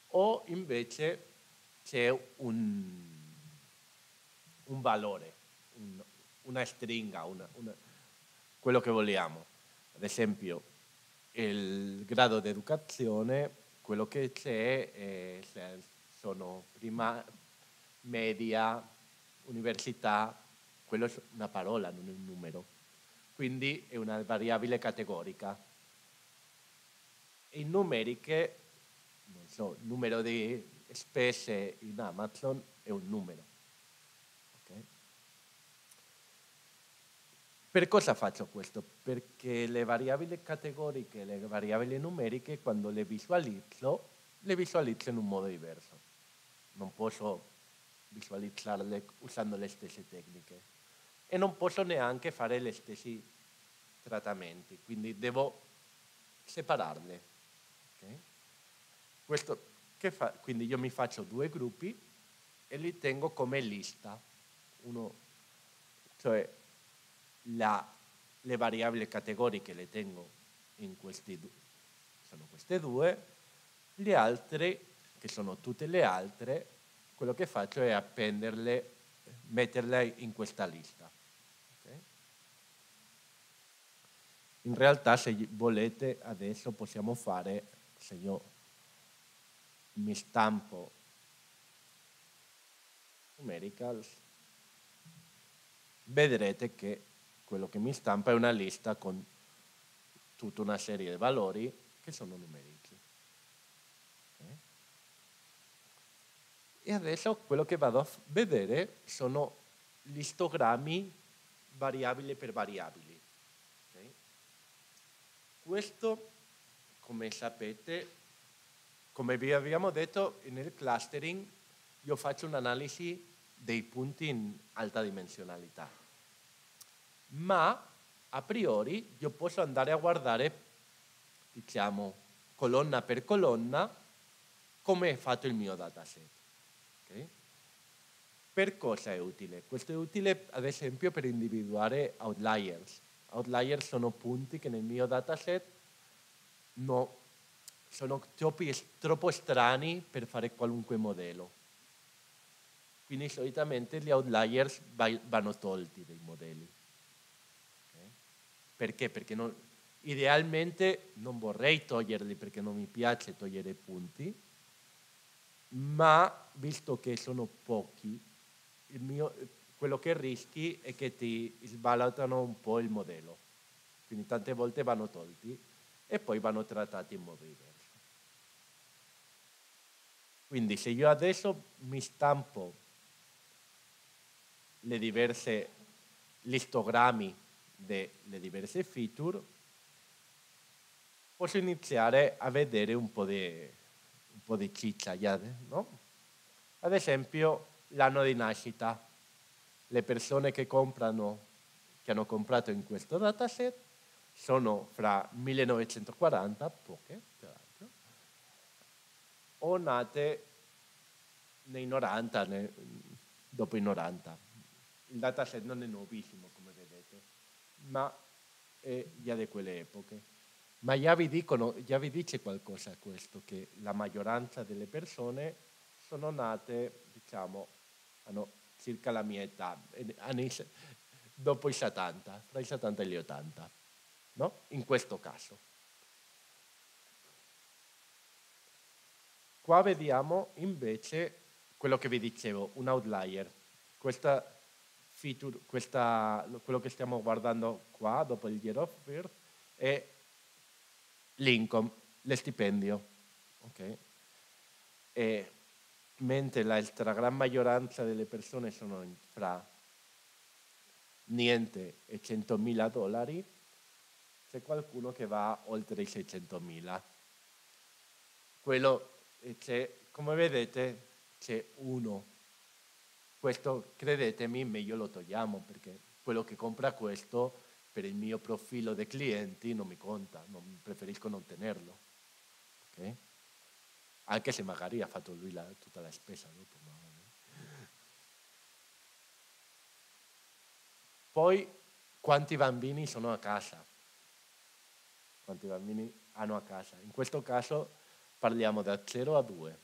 o invece c'è un, un valore, un, una stringa, una, una, quello che vogliamo. Ad esempio, il grado di educazione, quello che c'è è, sono prima, media, università, quello è una parola, non è un numero. Quindi è una variabile categorica. In numeriche non so, il numero di spese in Amazon è un numero. Okay? Per cosa faccio questo? Perché le variabili categoriche, le variabili numeriche, quando le visualizzo, le visualizzo in un modo diverso. Non posso visualizzarle usando le stesse tecniche e non posso neanche fare gli stessi trattamenti, quindi devo separarle. Okay? Questo? Quindi io mi faccio due gruppi e li tengo come lista. Uno, cioè la, le variabili categoriche le tengo in questi due, sono queste due, le altre, che sono tutte le altre, quello che faccio è appenderle, metterle in questa lista. Okay? In realtà se volete adesso possiamo fare, se io mi stampo numericals, vedrete che quello che mi stampa è una lista con tutta una serie di valori che sono numerici. Okay. E adesso quello che vado a vedere sono gli istogrammi variabile per variabili. Okay. Questo, come sapete, come vi abbiamo detto, nel clustering io faccio un'analisi dei punti in alta dimensionalità, ma a priori io posso andare a guardare, diciamo, colonna per colonna, come è fatto il mio dataset. Okay? Per cosa è utile? Questo è utile ad esempio per individuare outliers. Outliers sono punti che nel mio dataset no, sono troppo, troppo strani per fare qualunque modello. Quindi solitamente gli outliers vanno tolti dai modelli. Okay? Perché? Perché non, idealmente non vorrei toglierli perché non mi piace togliere punti, ma visto che sono pochi, mio, quello che rischi è che ti svalutano un po' il modello. Quindi tante volte vanno tolti e poi vanno trattati in modo diverso. Quindi se io adesso mi stampo le diverse listogrammi delle diverse feature, posso iniziare a vedere un po' di, po di ciccia, no? Ad esempio l'anno di nascita. Le persone che comprano, che hanno comprato in questo dataset, sono fra 1940, poche peraltro, o nate nei 90, nei, dopo i 90. Il dataset non è nuovissimo, come vedete, ma è già di quelle epoche. Ma già vi, dicono, vi dice qualcosa questo, che la maggioranza delle persone sono nate, diciamo, hanno circa la mia età, anni, dopo i 70, fra i 70 e gli 80 no? in questo caso. Qua vediamo invece quello che vi dicevo, un outlier. Questa feature, questa, quello che stiamo guardando qua dopo il year of birth è l'income, lo stipendio. Okay? E mentre la gran maggioranza delle persone sono fra niente e 100.000 dollari, c'è qualcuno che va oltre i 600.000. Quello c'è, come vedete, c'è uno. Questo, credetemi, meglio lo togliamo perché quello che compra questo per il mio profilo dei clienti non mi conta, non, preferisco non tenerlo. Okay? Anche se magari ha fatto lui la, tutta la spesa. Ma... Poi quanti bambini sono a casa? quanti bambini hanno a casa. In questo caso parliamo da 0 a 2,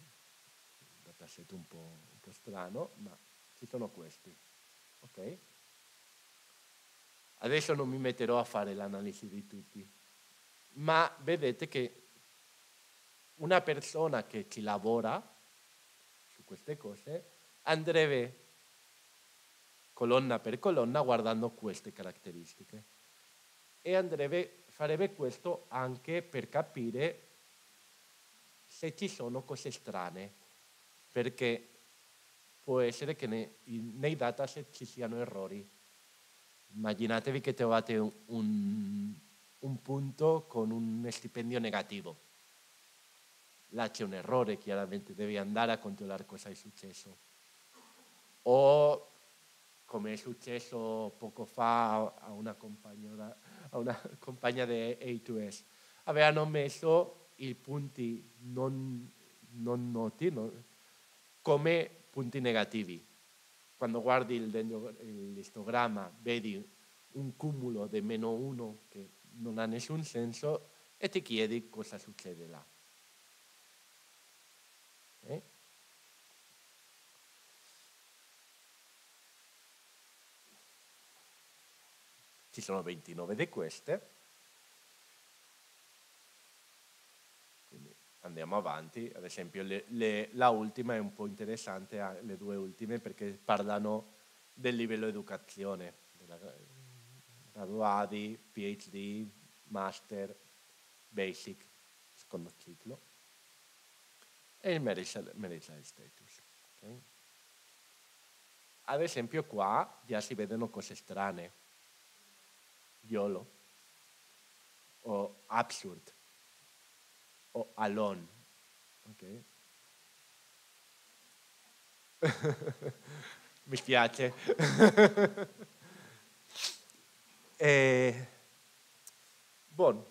un un po', un po' strano, ma ci sono questi. Okay? Adesso non mi metterò a fare l'analisi di tutti, ma vedete che una persona che ci lavora su queste cose andrebbe colonna per colonna guardando queste caratteristiche e andrebbe farebbe questo anche per capire se ci sono cose strane, perché può essere che nei, nei dataset ci siano errori. Immaginatevi che trovate un, un, un punto con un stipendio negativo. Là c'è un errore, chiaramente devi andare a controllare cosa è successo. O come è successo poco fa a una compagna a una compagna di A2S. Avevano messo i punti non, non noti no, come punti negativi. Quando guardi il, histogramma vedi un cumulo di meno uno che non ha nessun senso e ti chiedi cosa succede là. Eh? Ci sono 29 di queste. Quindi andiamo avanti. Ad esempio, le, le, la ultima è un po' interessante, ah, le due ultime, perché parlano del livello educazione, della, graduati, PhD, master, basic, secondo ciclo, e il marital, marital status. Okay? Ad esempio qua già si vedono cose strane YOLO o absurd o alone. Okay? Mi spiace. e, bon.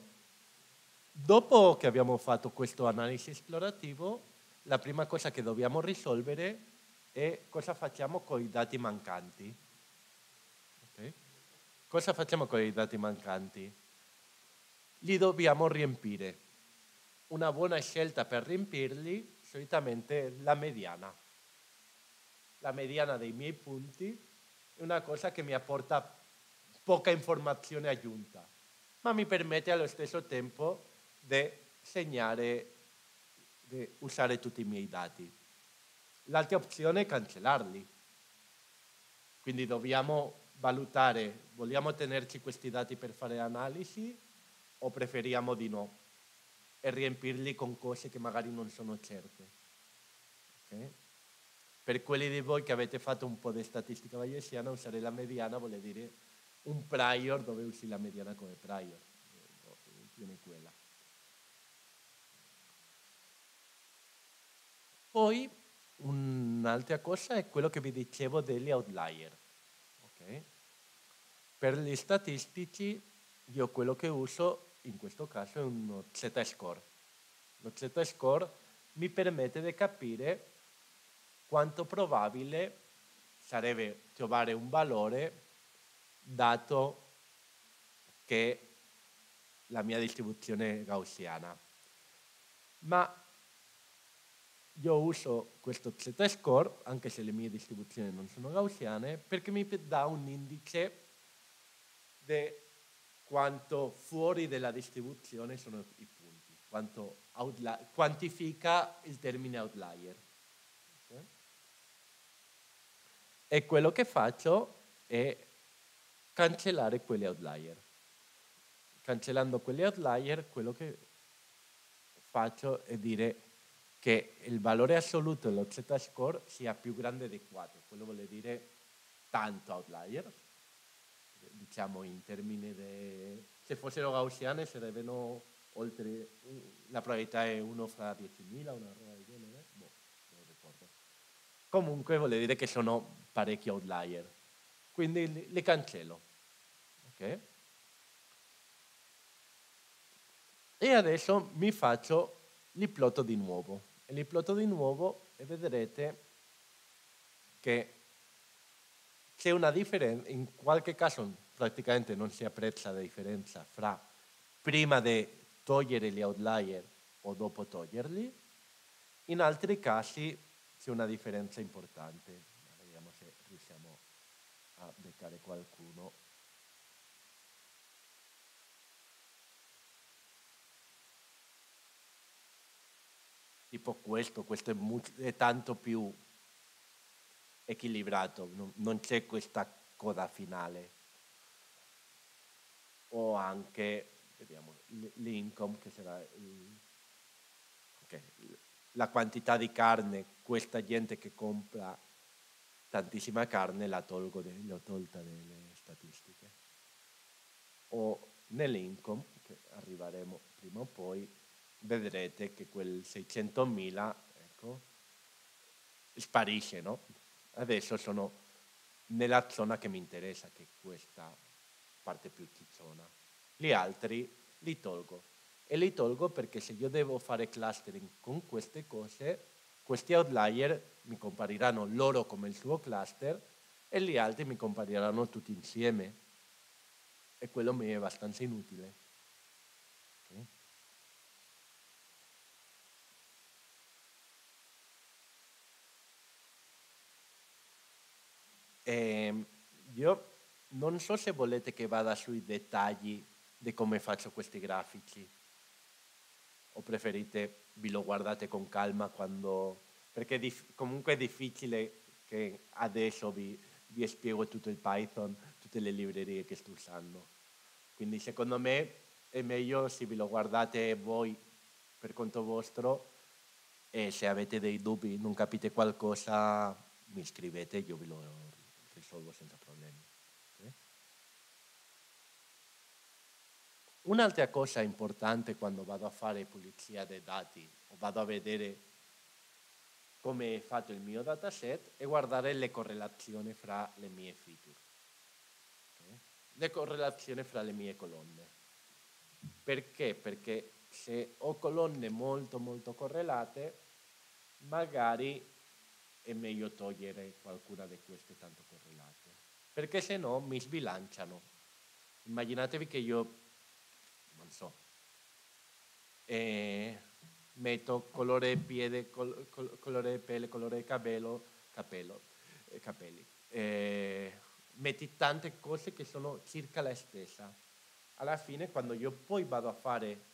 Dopo che abbiamo fatto questo analisi esplorativo, la prima cosa che dobbiamo risolvere è cosa facciamo con i dati mancanti. Cosa facciamo con i dati mancanti? Li dobbiamo riempire. Una buona scelta per riempirli solitamente è la mediana. La mediana dei miei punti è una cosa che mi apporta poca informazione aggiunta, ma mi permette allo stesso tempo di segnare, di usare tutti i miei dati. L'altra opzione è cancellarli. Quindi dobbiamo valutare, vogliamo tenerci questi dati per fare analisi o preferiamo di no e riempirli con cose che magari non sono certe. Okay? Per quelli di voi che avete fatto un po' di statistica bayesiana, usare la mediana vuol dire un prior dove usi la mediana come prior. Tiene quella. Poi un'altra cosa è quello che vi dicevo degli outlier. Okay? Per gli statistici io quello che uso in questo caso è uno Z-score. Lo Z-score mi permette di capire quanto probabile sarebbe trovare un valore dato che la mia distribuzione gaussiana. Ma io uso questo z-score, anche se le mie distribuzioni non sono gaussiane, perché mi dà un indice di quanto fuori dalla distribuzione sono i punti, quanto quantifica il termine outlier. E quello che faccio è cancellare quegli outlier. Cancellando quegli outlier, quello che faccio è dire che il valore assoluto dello z-score sia più grande di 4. Quello vuol dire tanto outlier, diciamo in termini di... Se fossero gaussiane sarebbero oltre... La probabilità è 1 fra 10.000, una roba del genere. Boh, non ricordo. Comunque vuol dire che sono parecchi outlier. Quindi li, li cancello. Okay? E adesso mi faccio l'iplotto di nuovo e li ploto di nuovo e vedrete che c'è una differenza, in qualche caso praticamente non si apprezza la differenza fra prima di togliere gli outlier o dopo toglierli, in altri casi c'è una differenza importante. Vediamo se riusciamo a beccare qualcuno. tipo questo, questo è, molto, è tanto più equilibrato, non, c'è questa coda finale. O anche, vediamo, l'income che sarà okay, la quantità di carne, questa gente che compra tantissima carne la tolgo, l'ho tolta dalle statistiche. O nell'income, che arriveremo prima o poi, vedrete che quel 600.000 ecco, sparisce, no? Adesso sono nella zona che mi interessa, che è questa parte più cicciona. Gli altri li tolgo. E li tolgo perché se io devo fare clustering con queste cose, questi outlier mi compariranno loro come il suo cluster e gli altri mi compariranno tutti insieme. E quello mi è abbastanza inutile. Eh, io non so se volete che vada sui dettagli di come faccio questi grafici o preferite vi lo guardate con calma quando... perché dif- comunque è difficile che adesso vi, vi spiego tutto il Python, tutte le librerie che sto usando. Quindi secondo me è meglio se vi lo guardate voi per conto vostro e se avete dei dubbi, non capite qualcosa, mi scrivete, io vi lo risolvo senza problemi. Okay? Un'altra cosa importante quando vado a fare pulizia dei dati o vado a vedere come è fatto il mio dataset è guardare le correlazioni fra le mie feature. Okay? Le correlazioni fra le mie colonne. Perché? Perché se ho colonne molto molto correlate, magari è meglio togliere qualcuna di queste tanto correlate, perché se no mi sbilanciano. Immaginatevi che io, non so, eh, metto colore piede, col, col, colore pelle, colore capello, capello eh, capelli. Eh, metti tante cose che sono circa la stessa. Alla fine, quando io poi vado a fare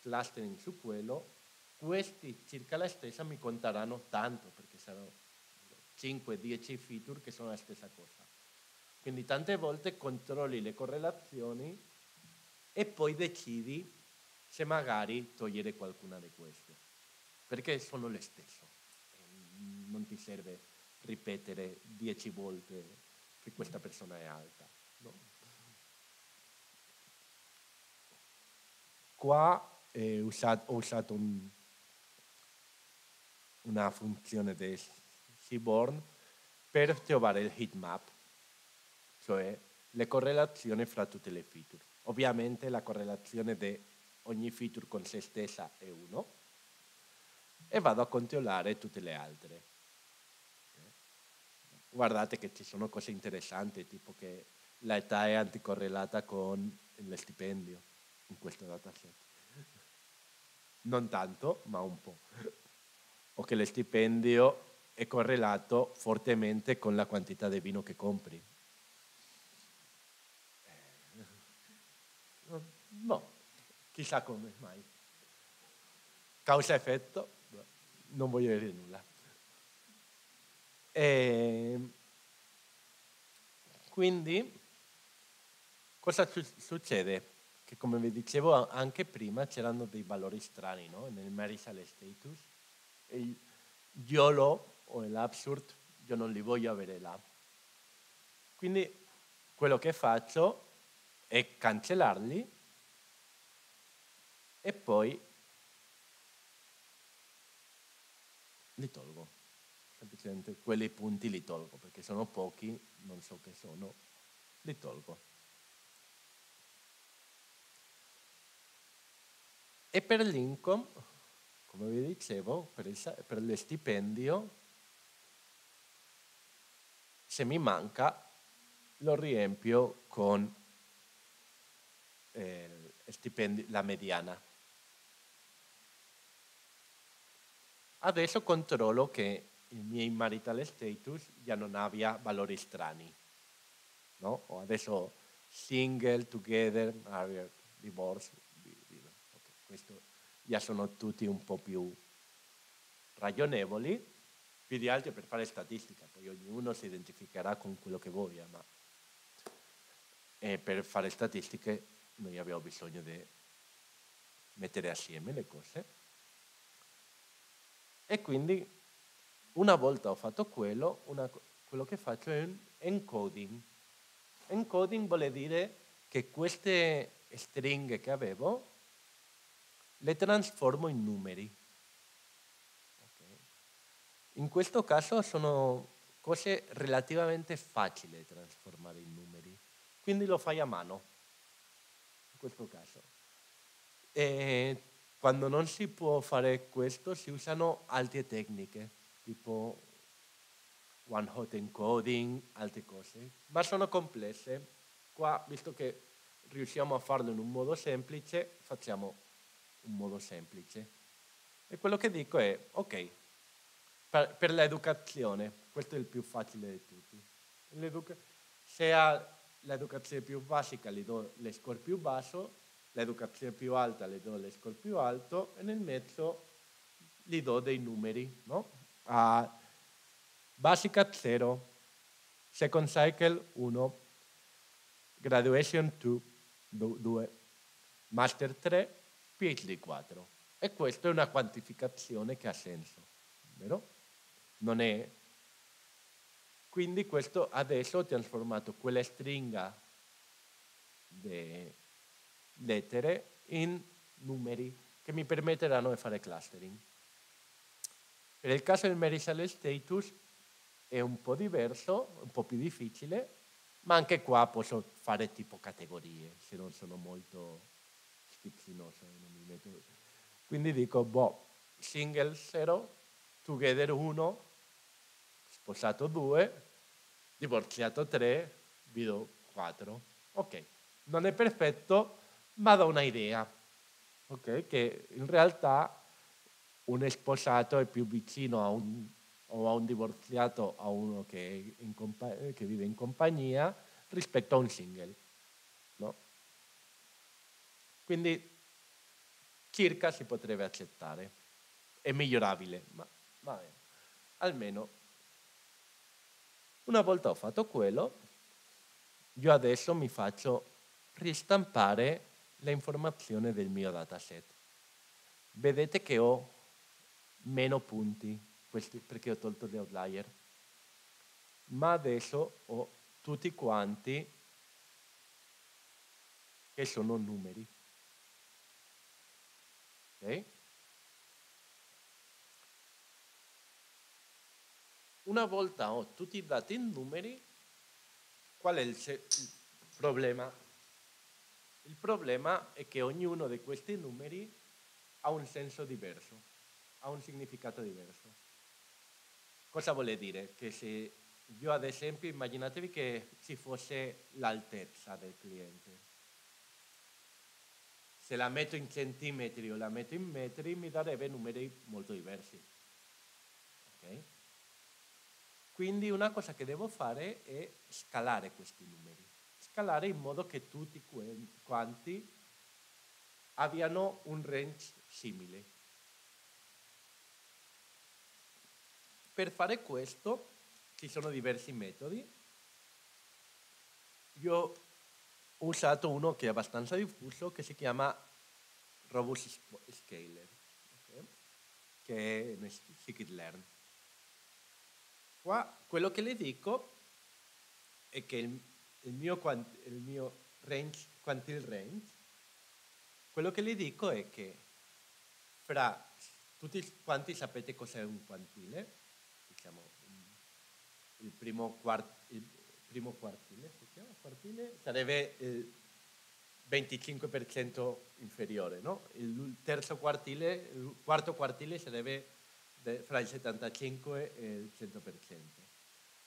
clustering su quello, questi circa la stessa mi conteranno tanto, perché saranno 5-10 feature che sono la stessa cosa. Quindi tante volte controlli le correlazioni e poi decidi se magari togliere qualcuna di queste, perché sono le stesse. Non ti serve ripetere 10 volte che questa persona è alta. No? Qua eh, ho usato un, una funzione di Seaborn per trovare il heatmap, cioè le correlazioni fra tutte le feature. Ovviamente la correlazione di ogni feature con se stessa è 1 e vado a controllare tutte le altre. Guardate che ci sono cose interessanti, tipo che l'età è anticorrelata con lo stipendio in questo dataset. Non tanto, ma un po'. O che lo stipendio è correlato fortemente con la quantità di vino che compri. No, chissà come mai. Causa-effetto, non voglio dire nulla. E quindi cosa succede? Che come vi dicevo anche prima c'erano dei valori strani no? nel marital status. Il YOLO o l'absurd io non li voglio avere là. Quindi quello che faccio è cancellarli e poi li tolgo. Semplicemente quei punti li tolgo perché sono pochi, non so che sono, li tolgo. E per l'income, come vi dicevo, per, il, per lo stipendio, se mi manca lo riempio con eh, la mediana. Adesso controllo che il mio marital status già non abbia valori strani. No? O adesso single, together, married, divorce. Okay. Questo già sono tutti un po' più ragionevoli. Più di altri per fare statistica, poi ognuno si identificherà con quello che voglia, ma e per fare statistiche noi abbiamo bisogno di mettere assieme le cose. E quindi una volta ho fatto quello, una, quello che faccio è un encoding. Encoding vuol dire che queste stringhe che avevo le trasformo in numeri. In questo caso sono cose relativamente facili da trasformare in numeri, quindi lo fai a mano, in questo caso. E quando non si può fare questo si usano altre tecniche, tipo one hot encoding, altre cose, ma sono complesse. Qua, visto che riusciamo a farlo in un modo semplice, facciamo un modo semplice. E quello che dico è, ok, per, per l'educazione, questo è il più facile di tutti. se ha l'educazione più basica, gli do le score più basso, l'educazione più alta le do le score più alto e nel mezzo gli do dei numeri, no? Uh, basica 0, second cycle 1, graduation 2, master 3, PhD 4. E questa è una quantificazione che ha senso, vero? Non è... Quindi questo adesso ho trasformato quella stringa di lettere in numeri che mi permetteranno di fare clustering. Per il caso del marital status è un po' diverso, un po' più difficile, ma anche qua posso fare tipo categorie, se non sono molto schizzinoso. Quindi dico, boh, single 0, together 1, sposato 2, divorziato 3, vido 4. Ok, non è perfetto, ma da una idea, okay? che in realtà un sposato è più vicino a un, a un divorziato a uno che, compa- che vive in compagnia rispetto a un single. No? Quindi circa si potrebbe accettare, è migliorabile, ma vabbè, almeno una volta ho fatto quello, io adesso mi faccio ristampare le informazioni del mio dataset. Vedete che ho meno punti perché ho tolto gli outlier, ma adesso ho tutti quanti che sono numeri. Okay? Una volta ho tutti i dati in numeri, qual è il, il problema? Il problema è che ognuno di questi numeri ha un senso diverso, ha un significato diverso. Cosa vuole dire? Che se io ad esempio immaginatevi che ci fosse l'altezza del cliente. Se la metto in centimetri o la metto in metri mi darebbe numeri molto diversi. Okay? Quindi una cosa che devo fare è scalare questi numeri, scalare in modo che tutti quanti abbiano un range simile. Per fare questo ci sono diversi metodi. Io ho usato uno che è abbastanza diffuso che si chiama Robust Scaler, okay? che è scikit-learn. Qua quello che le dico è che il, il, mio, il mio range, quantile range, quello che le dico è che fra tutti quanti sapete cos'è un quantile, diciamo il primo, quart, il primo quartile, quartile, sarebbe il 25% inferiore, no? il terzo quartile, il quarto quartile sarebbe fra il 75 e il 100%.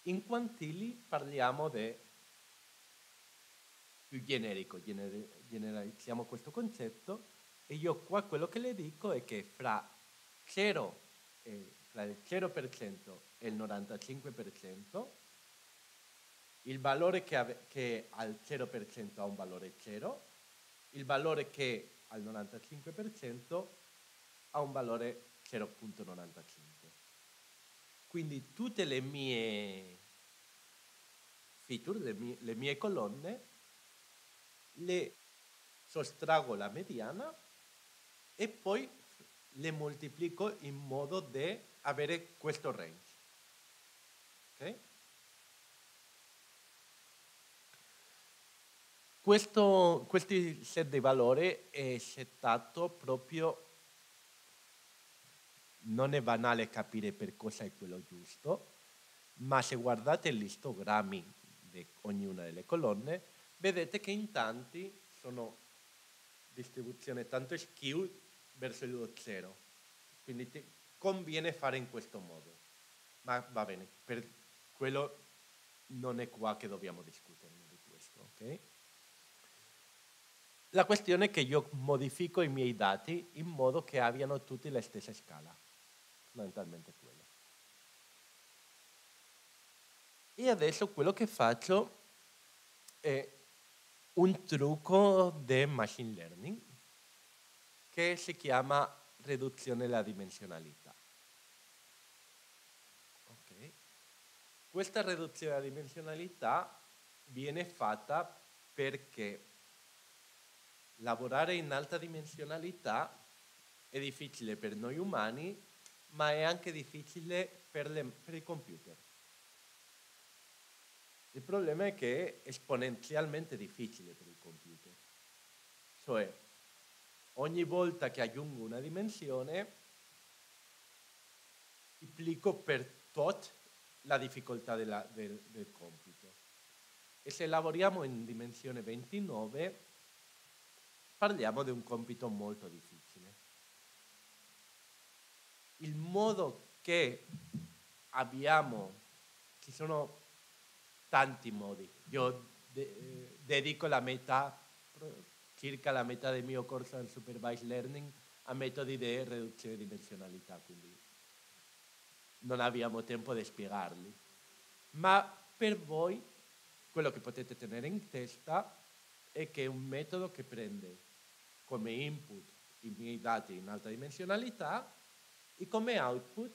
In quantili parliamo di più generico, generalizziamo questo concetto e io qua quello che le dico è che fra 0 e fra il 0% e il 95%, il valore che, ave, che al 0% ha un valore 0, il valore che al 95% ha un valore 0.95. Quindi tutte le mie feature, le mie, le mie colonne, le sottraggo la mediana e poi le moltiplico in modo da avere questo range. Okay? Questo, questi set di valori è settato proprio non è banale capire per cosa è quello giusto, ma se guardate gli istogrammi di ognuna delle colonne, vedete che in tanti sono distribuzione tanto skew verso lo zero. Quindi ti conviene fare in questo modo. Ma va bene, per quello non è qua che dobbiamo discutere di questo. Okay? La questione è che io modifico i miei dati in modo che abbiano tutti la stessa scala fondamentalmente quello. E adesso quello che faccio è un trucco di machine learning che si chiama riduzione della dimensionalità. Okay. Questa riduzione della dimensionalità viene fatta perché lavorare in alta dimensionalità è difficile per noi umani ma è anche difficile per, le, per i computer. Il problema è che è esponenzialmente difficile per il computer. Cioè, ogni volta che aggiungo una dimensione, implico per tot la difficoltà della, del, del compito. E se lavoriamo in dimensione 29, parliamo di un compito molto difficile il modo che abbiamo, ci sono tanti modi. Io de- eh, dedico la metà, circa la metà del mio corso al supervised learning a metodi di riduzione di dimensionalità, quindi non abbiamo tempo di spiegarli. Ma per voi quello che potete tenere in testa è che un metodo che prende come input i miei dati in alta dimensionalità e come output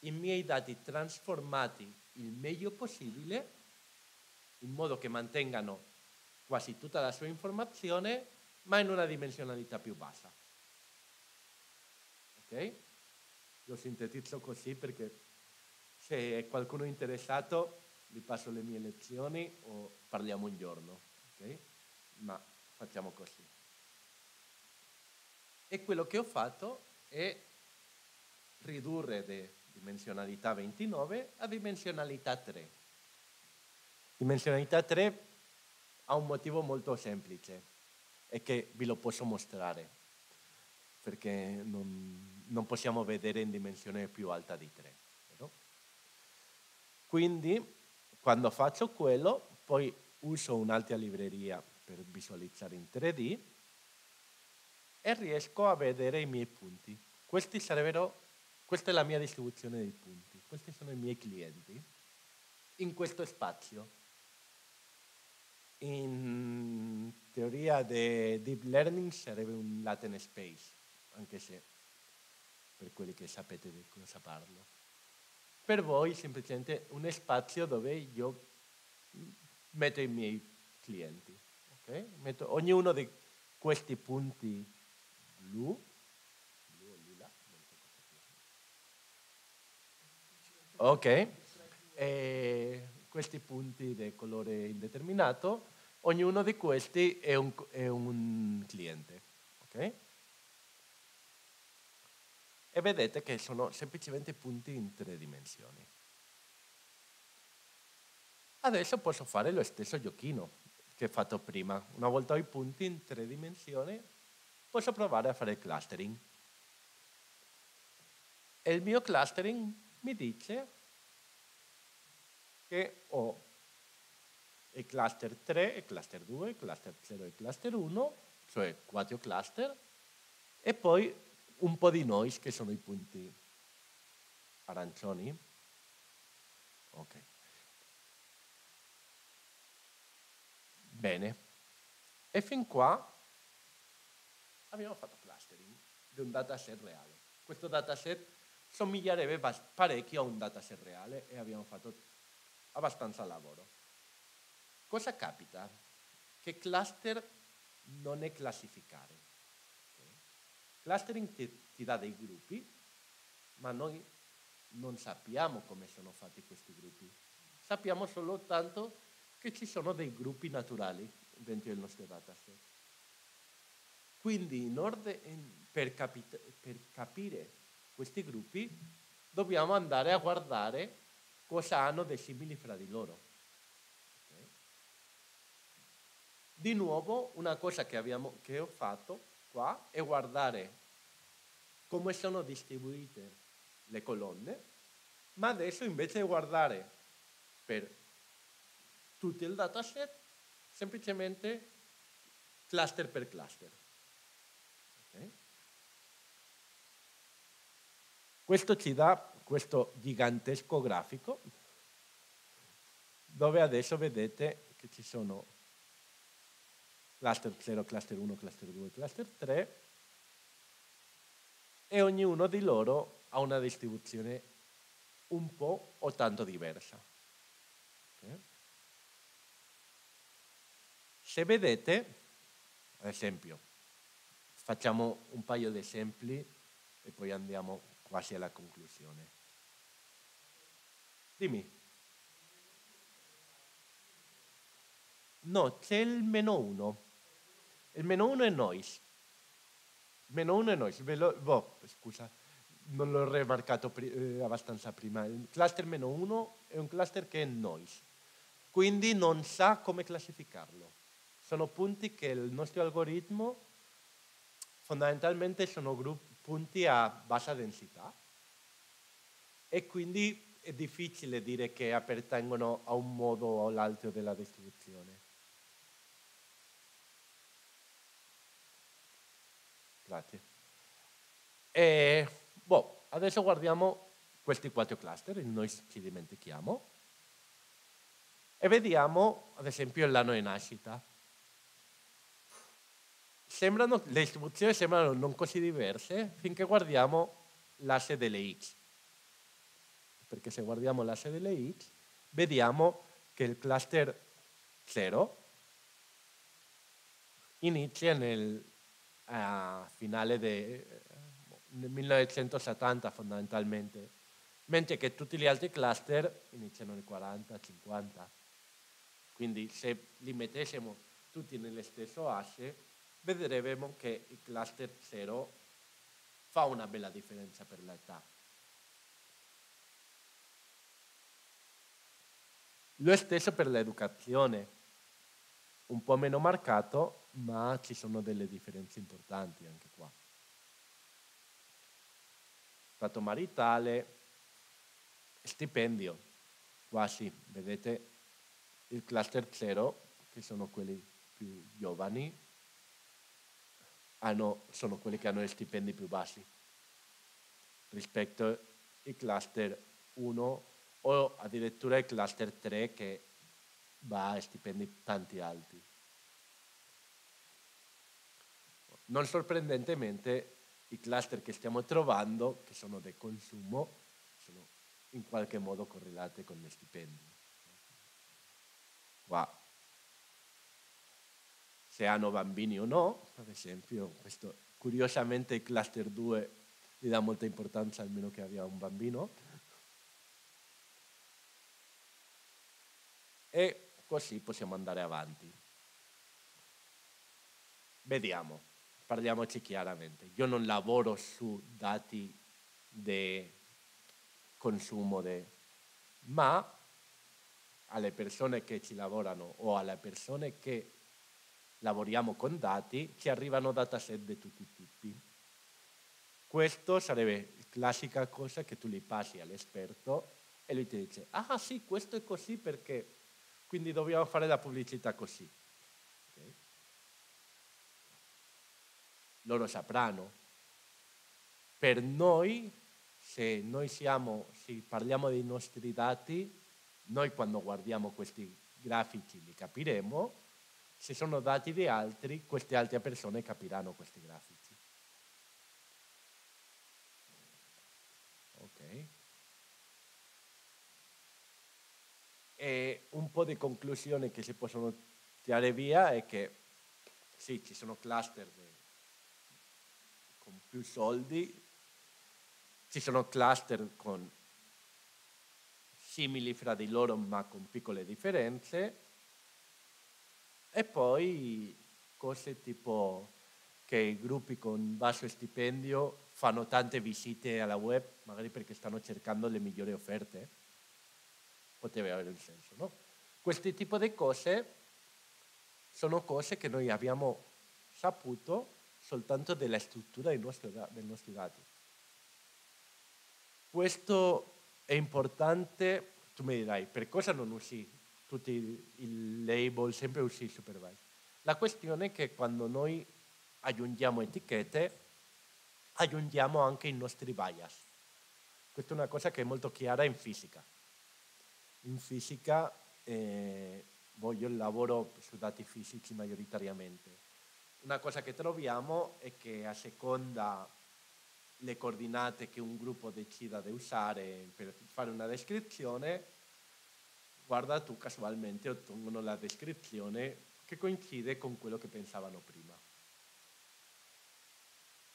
i miei dati trasformati il meglio possibile in modo che mantengano quasi tutta la sua informazione ma in una dimensionalità più bassa. Ok? Lo sintetizzo così perché se qualcuno è interessato vi passo le mie lezioni o parliamo un giorno. Ok? Ma facciamo così. E quello che ho fatto è ridurre da dimensionalità 29 a dimensionalità 3. Dimensionalità 3 ha un motivo molto semplice e che vi lo posso mostrare perché non, non possiamo vedere in dimensione più alta di 3. Vero? Quindi quando faccio quello poi uso un'altra libreria per visualizzare in 3D e riesco a vedere i miei punti. Questi sarebbero, questa è la mia distribuzione dei punti, questi sono i miei clienti in questo spazio. In teoria di deep learning sarebbe un latent space, anche se per quelli che sapete di cosa parlo. Per voi semplicemente un spazio dove io metto i miei clienti. Okay? Metto ognuno di questi punti blu o lila, ok, e questi punti di colore indeterminato, ognuno di questi è un, è un cliente, ok? E vedete che sono semplicemente punti in tre dimensioni. Adesso posso fare lo stesso giochino che ho fatto prima. Una volta ho i punti in tre dimensioni, posso provare a fare clustering. E il mio clustering mi dice che ho il cluster 3, il cluster 2, il cluster 0 e il cluster 1, cioè quattro cluster, e poi un po' di noise che sono i punti arancioni. Ok. Bene. E fin qua abbiamo fatto clustering di un dataset reale. Questo dataset somiglierebbe parecchio a un dataset reale e abbiamo fatto abbastanza lavoro. Cosa capita? Che cluster non è classificare. Clustering ti, dà dei gruppi, ma noi non sappiamo come sono fatti questi gruppi. Sappiamo solo tanto che ci sono dei gruppi naturali dentro il nostro dataset. Quindi ordine, per, per capire questi gruppi dobbiamo andare a guardare cosa hanno dei simili fra di loro. Okay. Di nuovo una cosa che, abbiamo, che ho fatto qua è guardare come sono distribuite le colonne, ma adesso invece di guardare per tutto il dataset, semplicemente cluster per cluster. Questo ci dà questo gigantesco grafico dove adesso vedete che ci sono cluster 0, cluster 1, cluster 2, cluster 3 e ognuno di loro ha una distribuzione un po' o tanto diversa. Okay? Se vedete, ad esempio, facciamo un paio di esempi e poi andiamo quasi alla conclusione. Dimmi. No, c'è il meno 1. Il meno 1 è noise. Il meno 1 è noise. Ve lo, boh, scusa, non l'ho rimarcato pri- eh, abbastanza prima. Il cluster meno 1 è un cluster che è noise. Quindi non sa come classificarlo. Sono punti che il nostro algoritmo fondamentalmente sono gruppi punti a bassa densità e quindi è difficile dire che appartengono a un modo o all'altro della distribuzione. Grazie. E, boh, adesso guardiamo questi quattro cluster, noi ci dimentichiamo, e vediamo ad esempio l'anno di nascita. Sembrano, le istruzioni sembrano non così diverse finché guardiamo l'asse delle x. Perché se guardiamo l'asse delle x, vediamo che il cluster 0 inizia nel uh, finale del uh, 1970 fondamentalmente, mentre che tutti gli altri cluster iniziano nel 40-50. Quindi se li mettessimo tutti nello stesso asse, vedremo che il cluster 0 fa una bella differenza per l'età. Lo stesso per l'educazione, un po' meno marcato, ma ci sono delle differenze importanti anche qua. Stato maritale, stipendio, qua sì, vedete il cluster 0, che sono quelli più giovani, hanno, sono quelli che hanno gli stipendi più bassi rispetto al cluster 1 o addirittura il cluster 3 che va a stipendi tanti alti. Non sorprendentemente i cluster che stiamo trovando, che sono del consumo, sono in qualche modo correlati con gli stipendi. Qua, se hanno bambini o no, ad esempio, questo, curiosamente il cluster 2 gli dà molta importanza almeno che abbia un bambino. E così possiamo andare avanti. Vediamo, parliamoci chiaramente. Io non lavoro su dati di consumo, de, ma alle persone che ci lavorano o alle persone che lavoriamo con dati ci arrivano dataset di tutti i tipi. Questo sarebbe la classica cosa che tu li passi all'esperto e lui ti dice, ah sì, questo è così perché quindi dobbiamo fare la pubblicità così. Okay? Loro sapranno. Per noi, se noi siamo, se parliamo dei nostri dati, noi quando guardiamo questi grafici li capiremo, se sono dati di altri, queste altre persone capiranno questi grafici. E un po' di conclusioni che si possono tirare via è che sì, ci sono cluster con più soldi, ci sono cluster con simili fra di loro ma con piccole differenze e poi cose tipo che i gruppi con basso stipendio fanno tante visite alla web, magari perché stanno cercando le migliori offerte poteva avere un senso. No? Questi tipi di cose sono cose che noi abbiamo saputo soltanto della struttura dei nostri, dei nostri dati. Questo è importante, tu mi dirai, per cosa non usi tutti i label, sempre usi il supervisor? La questione è che quando noi aggiungiamo etichette, aggiungiamo anche i nostri bias. Questa è una cosa che è molto chiara in fisica in fisica eh, voglio lavoro su dati fisici maggioritariamente. Una cosa che troviamo è che a seconda le coordinate che un gruppo decida di usare per fare una descrizione, guarda tu casualmente ottengono la descrizione che coincide con quello che pensavano prima.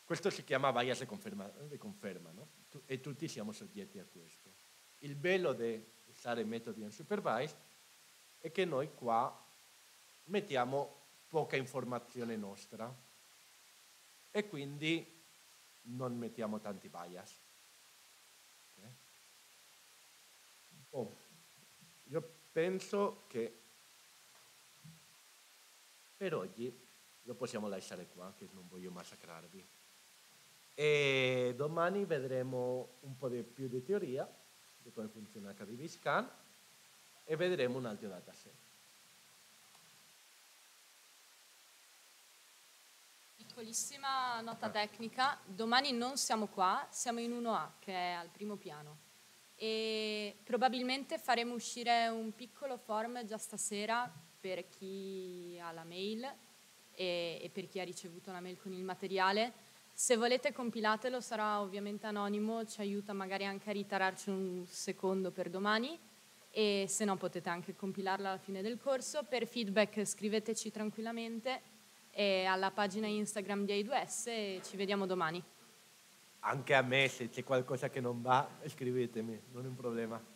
Questo si chiama bias di conferma, di conferma no? e tutti siamo soggetti a questo. Il bello di usare metodi unsupervised è che noi qua mettiamo poca informazione nostra e quindi non mettiamo tanti bias. Okay. Oh, io penso che per oggi lo possiamo lasciare qua, che non voglio massacrarvi. E domani vedremo un po' di più di teoria di come funziona HDV Scan e vedremo un altro dataset. piccolissima nota tecnica, domani non siamo qua, siamo in 1A che è al primo piano e probabilmente faremo uscire un piccolo form già stasera per chi ha la mail e, e per chi ha ricevuto la mail con il materiale. Se volete compilatelo, sarà ovviamente anonimo, ci aiuta magari anche a ritararci un secondo per domani e se no potete anche compilarla alla fine del corso. Per feedback scriveteci tranquillamente alla pagina Instagram di A2S e ci vediamo domani. Anche a me se c'è qualcosa che non va, scrivetemi, non è un problema.